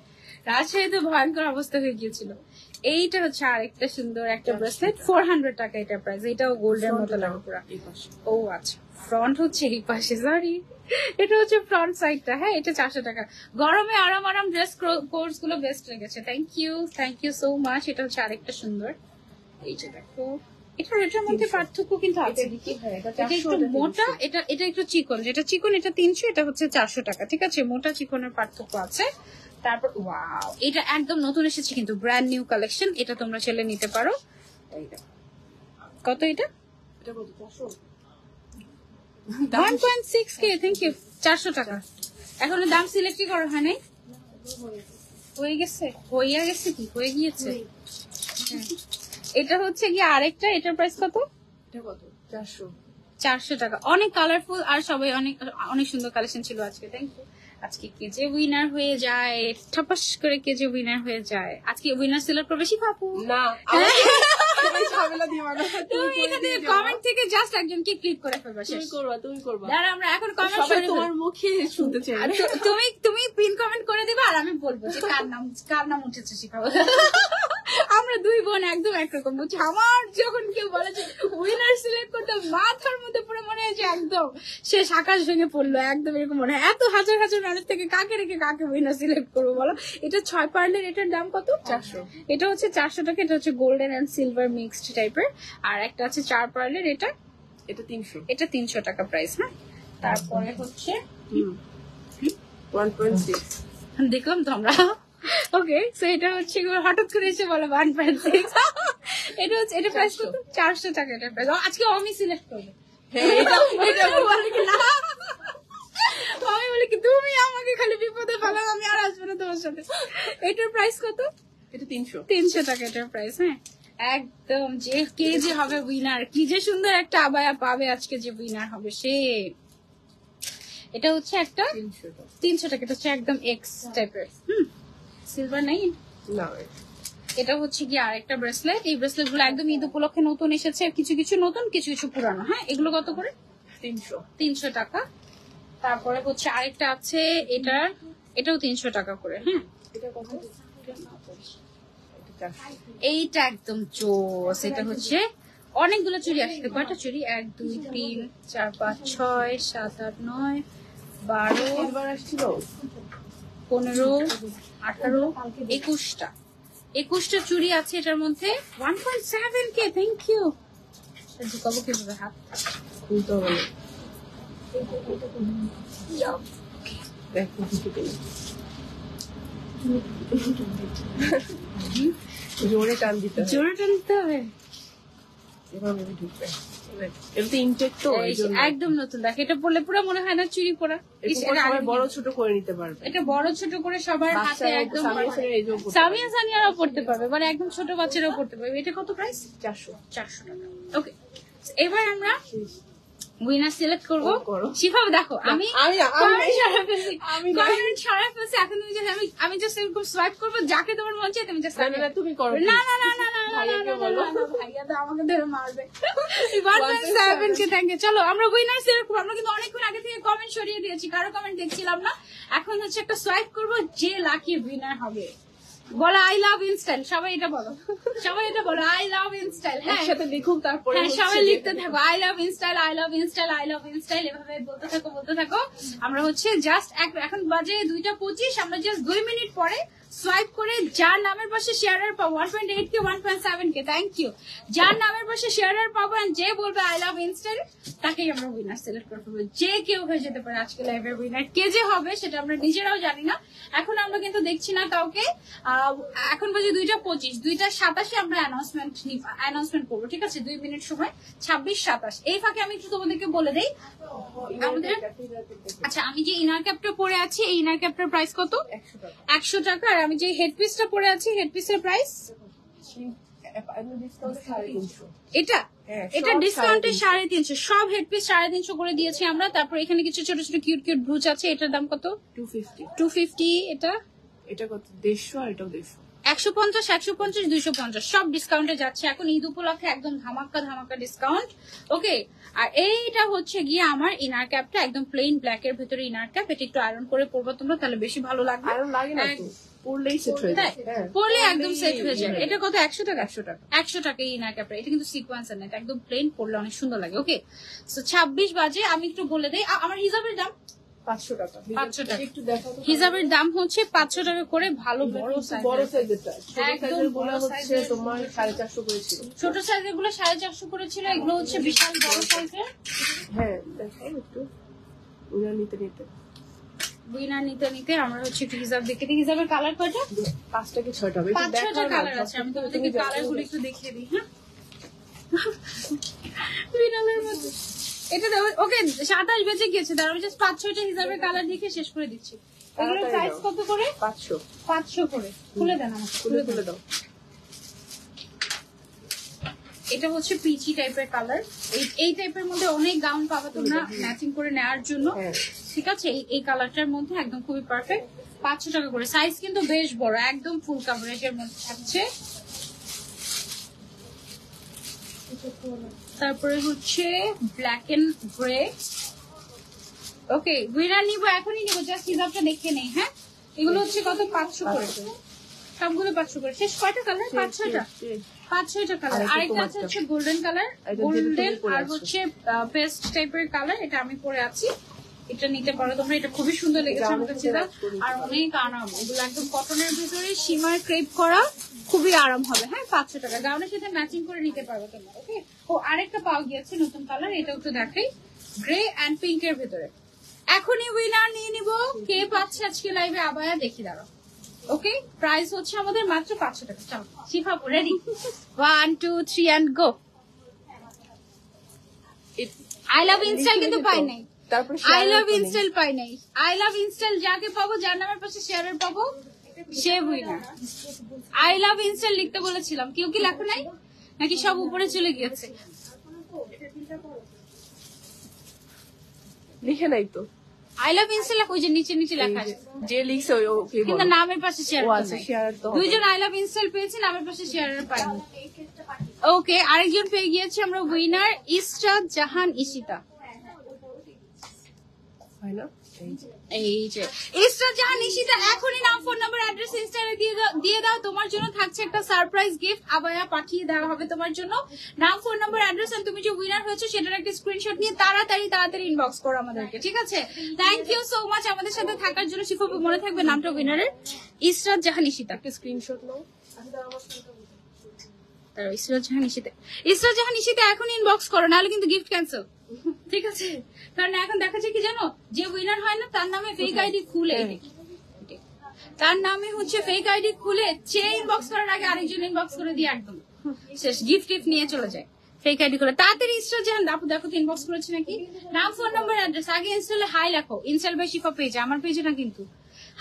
রাজশাহীতে ভয়ঙ্কর অবস্থা হয়ে গিয়েছিল। এইটা হচ্ছে আরেকটা সুন্দর একটা ব্রেসলেট ফোর হান্ড্রেড টাকা এটার প্রাইস এটাও গোল্ডের মতো লাগে পুরা। ও আচ্ছা ফ্রন্ট হচ্ছে এই পাশে সরি এটা হচ্ছে ফ্রন্ট সাইডটা হ্যাঁ এটা চারশো টাকা। গরমে আরাম আরাম ড্রেস কোর্সগুলো বেস্ট লেগেছে thank you thank you so much এটা হচ্ছে আরেকটা সুন্দর। এই যে দেখো এটা এটার মধ্যে পার্থক্য কিন্তু আছে। এটা এটা এটা একটু মোটা এটা এটা একটু চিকন যেটা চিকন এটা তিনশো এটা হচ্ছে চারশো টাকা ঠিক আছে? মোটা চিকনের পার্থক্য আছে। তারপর ওয়াও এটা একদম নতুন এসেছে কিন্তু ব্র্যান্ড নিউ কালেকশন এটা তোমরা ছেলে নিতে পারো। কত এটা? One point six K thank you চারশো টাকা। এখনও দাম সিলেক্টই করা হয় নাই। হয়ে গেছে? হইয়া গেছে কি? হয়ে গিয়েছে? হ্যাঁ। এটা হচ্ছে কি আরেকটা? এটার প্রাইস কত? এটা কত? চারশো। চারশো টাকা। অনেক কালারফুল আর সবাই অনেক অনেক সুন্দর কালেকশন ছিল আজকে থ্যাংক ইউ আজকে কে যে উইনার হয়ে যায় ঠপাস করে কে যে উইনার হয়ে যায়। আজকে উইনার সেলার প্রবেশী না কমেন্ট থেকে জাস্ট একজনকে ক্লিক করে ফেলবা তুমি করবা তুমি করবা। দাঁড়া আমরা এখন কমেন্ট তোমার মুখে শুনতে চাই। আর তুমি তুমি পিন কমেন্ট করে দিবা আর আমি বলব যে কার নাম কার নাম উঠেছে শিখাবো আমরা দুই বোন একদম একরকম। বুঝছি? আমার যখন কেউ বলে যে উইনার সিলেক্ট করতে মাথার মধ্যে পুরো মনে হয় যে একদম সে আকাশ ভেঙে পড়ল একদম এরকম মনে হয়। এত হাজার হাজার মানুষ থেকে কাকে রেখে কাকে উইনার সিলেক্ট করব বলো? এটা ছয় পার্লের এটার দাম কত? চারশো। এটা হচ্ছে চারশো টাকা এটা হচ্ছে গোল্ডেন অ্যান্ড সিলভার মিক্সড টাইপের আর একটা আছে চার পার্লের এটা? এটা তিনশো। এটা তিনশো টাকা প্রাইস হ্যাঁ তারপরে হচ্ছে ওয়ান পয়েন্ট সিক্স দেখলাম তো আমরা। ওকে সো এটা হচ্ছে হঠাৎ করে এসে বলো ওয়ান পয়েন্ট সিক্স এটা হচ্ছে এটা প্রাইস কত? চারশো টাকা এটা প্রাইস আজকে আমি সিলেক্ট করব। হ্যাঁ আমি বলি কি তুমি আমাকে খালি বিপদে ফেলাম আমি আর আসব না তোমার সাথে। এটার প্রাইস কত? এটা তিনশো। তিনশো টাকা এটার প্রাইস হ্যাঁ? একদম যে কে যে হবে উইনার কি যে সুন্দর একটা আবায়া পাবে আজকে যে উইনার হবে সে। এটা হচ্ছে একটা তিনশো তিনশো টাকা এটা হচ্ছে একদম এক্স টাইপের হুম? সিলভার নেই? না। এটা হচ্ছে কি আরেকটা ব্রেসলেট এই ব্রেসলেটগুলো একদম ঈদ উপলক্ষে নতুন এসেছে। কিছু কিছু নতুন কিছু কিছু পুরানো। হ্যাঁ এগুলো কত করে? তিনশো। তিনশো টাকা। তারপরে হচ্ছে আরেকটা আছে এটা এটাও তিনশো টাকা করে হ্যাঁ। এইটা একদম জোস। এটা হচ্ছে অনেকগুলো চুড়ি আসছে। কয়টা চুড়ি? এক দুই তিন চার পাঁচ ছয় সাত আট নয় বারো এবার আসছিল? পনেরো আঠারো একুশটা। একুশটা চুড়ি আছে এটার মধ্যে। One point seven K thank you ঢুকাবো কীভাবে? হাত খুলতে হবে। জোরে টান দিতে জোরে টান দিতে হবে জোরে টানতে হবে। এভাবে ঢুকবে। এটা তো ইনটেক তো এই এই জন্য একদম নতুন। দেখ এটা পরলে পুরো মনে হয় না চুরি পরা সবাই বড় ছোট করে নিতে পারবে। এটা বড় ছোট করে সবার হাতে একদম সামিয়া সানিয়ারাও পড়তে পারবে। মানে একদম ছোট বাচ্চারাও পড়তে পারবে। এটা কত প্রাইস চারশো। চারশো টাকা। ওকে এবার আমরা উইনার সিলেক্ট করব। শিফা দেখো আমি। এখন তুমি আমি আমি জাস্ট এরকম সোয়াইপ করব যাকে তোমার মন চাই তুমি জাস্ট না, তুমি করো, না না না না না না, না ভাইয়াকে না, না, বলো। না, ভাইয়া তো আমাকে ধরে মারবে। কে থ্যাংক ইউ চলো আমরা উইনার সিলেক্ট করব। আমরা কিন্তু অনেকক্ষণ আগে থেকে কমেন্ট সরিয়ে দিয়েছি কারও কমেন্ট দেখছিলাম না। এখন হচ্ছে একটা সোয়াইপ করব যে লাকি উইনার হবে। বলো আই লাভ ইনস্টাইল সবাই এটা বলো। সবাই এটা বলো আই লাভ ইনস্টাইল হ্যাঁ। সাথে লিখুক তারপরে হ্যাঁ সবাই লিখতে থাকো I love InStyle I love InStyle I love InStyle এভাবে বলতে থাকো বলতে থাকো। আমরা হচ্ছে জাস্ট এখন বাজে দুইটা পঁচিশ আমরা জাস্ট দুই মিনিট পরে সোয়াইপ করে যার নামের পাশে শেয়ারের পাবো one point eight K one point seven K thank you যার নামের পাশে শেয়ারের পাবো যে বলবে আই লাভ ইনস্টাইল তাকেই আমরা উইনার সিলেক্ট করে ফেলব। যে কেউ হয়ে যেতে পারে আজকে লাইভের উইনার কে যে হবে, সেটা আমরা নিজেরাও জানি না। এখন আমরা কিন্তু দেখছি না কাউকে। এখন বাজে দুইটা পঁচিশ, দুইটা সাতাশে আমরা অ্যানাউন্সমেন্ট অ্যানাউন্সমেন্ট করব, ঠিক আছে? দুই মিনিট সময়, ছাব্বিশ সাতাশ। এই ফাঁকে আমি একটু তোমাদেরকে বলে দেই আমাদের? আচ্ছা আমি যে ইনার ক্যাপটা পরে আছি এই ইনার ক্যাপটার প্রাইস কত? একশো টাকা। আর আমি যে হেডপিসটা পরে আছি হেডপিসের প্রাইস এটা? হ্যাঁ, এটা ডিসকাউন্টে সাড়ে সাড়ে তিনশো। সব হেডপিস সাড়ে তিনশো করে দিয়েছি আমরা। তারপর এখানে কিছু ছোট ছোট কিউট কিউট ব্রুচ আছে। এটার দাম কত? টু ফিফটি টু ফিফটি এটা? এটা কত? দেড়শো আর এটাও দেড়শো। একশো পঞ্চাশ একশো পঞ্চাশ দুইশো পঞ্চাশ। সব ডিসকাউন্টে যাচ্ছে। এখন ঈদ উপলক্ষে একদম ধামাক্কা ধামাক্কা ডিসকাউন্ট ওকে আর এইটা হচ্ছে গিয়ে আমার ইনার ক্যাপটা একদম প্লেন ব্ল্যাক এর ভিতরে ইনার ক্যাপ এটা একটু আয়রন করে পরবো তোমরা তাহলে বেশি ভালো লাগবে। তো? হ্যাঁ পরলে একদম সেট হয়ে। এটা কত? একশো টাকা? একশো টাকা। একশো টাকা এই ইনার ক্যাপটা এটা কিন্তু সিকোয়েন্সার না এটা একদম প্লেন পরলে অনেক সুন্দর লাগে। ওকে সো ছাব্বিশ বাজে। আমি একটু বলে দিই। আমার হিসাবের দাম পাঁচশো টাকা। 500 টাকা। একটু দেখাও তো। দাম হচ্ছে পাঁচশো টাকা করে ভালো বড় বড় সাইজেরটা ছোট একদম সাইজের বড় হচ্ছে তোমার সাড়ে চারশো করেছিল ছোট সাইজেরগুলো সাড়ে চারশো করেছিল এগুলো হচ্ছে বিশাল বড় সাইজের হ্যাঁ দেখাও একটু। নিতে নিতে। উইনার নিতে নিতে আমরা হচ্ছে একটু হিসাব দেখে দিই। হিসাবের কালার কয়টা? পাঁচটা কি ছয়টা হবে? পাঁচ ছয়টা কালার আছে। আমি তুমি তোমাদেরকে কালারগুলো একটু দেখিয়ে দিই হ্যাঁ? বিড়ালের। এটা ওকে সাতাশ বেজে গেছে তার আমি জাস্ট পাঁচ ছয়টা হিসাবের কালার দেখে শেষ করে দিচ্ছি। এগুলোর প্রাইস। কত করে? পাঁচশো। পাঁচশো করে। খুলে দেন আমাকে খুলে খুলে দাও। এটা হচ্ছে পিচি টাইপের কালার এই এই টাইপের মধ্যে অনেক গাউন পাবে তোমরা ম্যাচিং করে নেওয়ার জন্য। হ্যাঁ। ঠিক আছে? এই- এই কালারটার মধ্যে একদম খুবই পারফেক্ট পাঁচশো টাকা করে। সাইজ কিন্তু বেশ বড় একদম ফুল কাভারেজের মধ্যে থাকছে। তারপরে হচ্ছে black and grey okay winner নিবো এখনই নিবো জাস্ট হিসাবটা দেখে নেই হ্যাঁ? এগুলো হচ্ছে কত? পাঁচশো করে। সবগুলো পাঁচশো করে। শেষ কয়টা কালার পাঁচ ছয়টা? পাঁচ ছয়টা কালার আরেকটা আছে হচ্ছে গোল্ডেন কালার গোল্ডেন আর হচ্ছে পেস্ট টাইপের কালার এটা আমি পরে আছি। এটা নিতে পারো তোমরা এটা খুবই সুন্দর লেগেছে আমার কাছে আর অনেক আরাম। এগুলো একদম কটনের ভিতরে সীমার ক্রেপ করা খুবই আরাম হবে হ্যাঁ? পাঁচশো টাকা। গাউনের সাথে ম্যাচিং করে নিতে পারবে তোমরা ওকে ও আরেকটা পাওয়া গিয়েছে নতুন কালার এটা একটু দেখাই। গ্রে অ্যান্ড পিঙ্ক এর ভিতরে। এখনই উইনার নিয়ে নিব। কে পাচ্ছে আজকে লাইভে আবায়া দেখি দাঁড়াও। ওকে প্রাইস হচ্ছে আমাদের মাত্র পাঁচশো টাকা। চলো শিখাবো ready one two three and go I love InStyle কিন্তু পাই নাই। তারপরে আই লাভ ইনস্টাইল পাই নাই। আই লাভ ইনস্টাইল যাকে পাবো যার নামের পাশে শেয়ারের পাবো সে উইনার আই লাভ ইনস্টাইল লিখতে বলেছিলাম। কেউ কি লেখো নাই? নাকি সব উপরে চলে গিয়েছে? লিখে নাই তো। আই লাভ ওই যে নিচে নিচে লেখা আছে? যে লিখছে ওই ওকে কিন্তু নামের পাশে শেয়ার ও আচ্ছা শেয়ার তো দুইজন আই লাভ ইনস্টল পেয়েছি নামের পাশে শেয়ারের পাইনি ওকে আরেকজন পেয়ে গিয়েছি আমরা উইনার ইসরাত জাহান ইশিতা হয় না? এই যে। এখনই নাম ফোন নাম্বার অ্যাড্রেস ইনস্টারে দিয়ে দাও দিয়ে দাও। তোমার জন্য থাকছে একটা সারপ্রাইজ গিফট পাঠিয়ে দেওয়া হবে তোমার জন্য। নাম ফোন নাম্বার তুমি যে উইনার হয়েছো সেটার একটা স্ক্রিনশট তাড়াতাড়ি তাড়াতাড়ি ইনবক্স করো আমাদেরকে, ঠিক আছে? থ্যাংক ইউ সো মাচ আমাদের সাথে থাকার জন্য শিফাবু মনে থাকবে নামটা উইনারের ইসরাত জাহান ইশিতা একটা স্ক্রিনশট ইসরাত জাহান ইশিতে ইসরাত জাহান ইশিতে এখন ইনবক্স করো, নাহলে কিন্তু গিফট ক্যান্সেল ঠিক আছে? কারণ এখন দেখা যায় কি জানো? যে উইনার হয় না তার নামে ফেক আইডি খুলে। এই তার নামে হচ্ছে ফেক আইডি খুলে সে ইনবক্স করার আগে আরেকজন ইনবক্স করে দিয়ে একদম শেষ গিফট টিফট নিয়ে চলে যায়। ফেক আইডি করে তাড়াতাড়ি ইনস্টল জান আপু দেখো তো ইনবক্স করেছে নাকি? নাম ফোন নাম্বার অ্যাড্রেস আগে ইনস্টলে হাই লেখো। ইনস্টল বাই শিফা পেজ আমার পেজে না কিন্তু।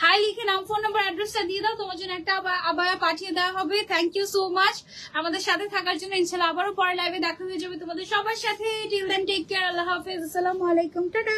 হাই লিখে নাম ফোন নাম্বার অ্যাড্রেসটা দিয়ে দাও, তোমার জন্য একটা আবায়া পাঠিয়ে দেওয়া হবে। থ্যাংক ইউ সো মাচ আমাদের সাথে থাকার জন্য ইনশাল্লাহ আবারও পরে লাইভে দেখা হয়ে যাবে তোমাদের সবার সাথে। টিল দেন টেক কেয়ার আল্লাহ হাফেজ। আসসালামু আলাইকুম। টাটা।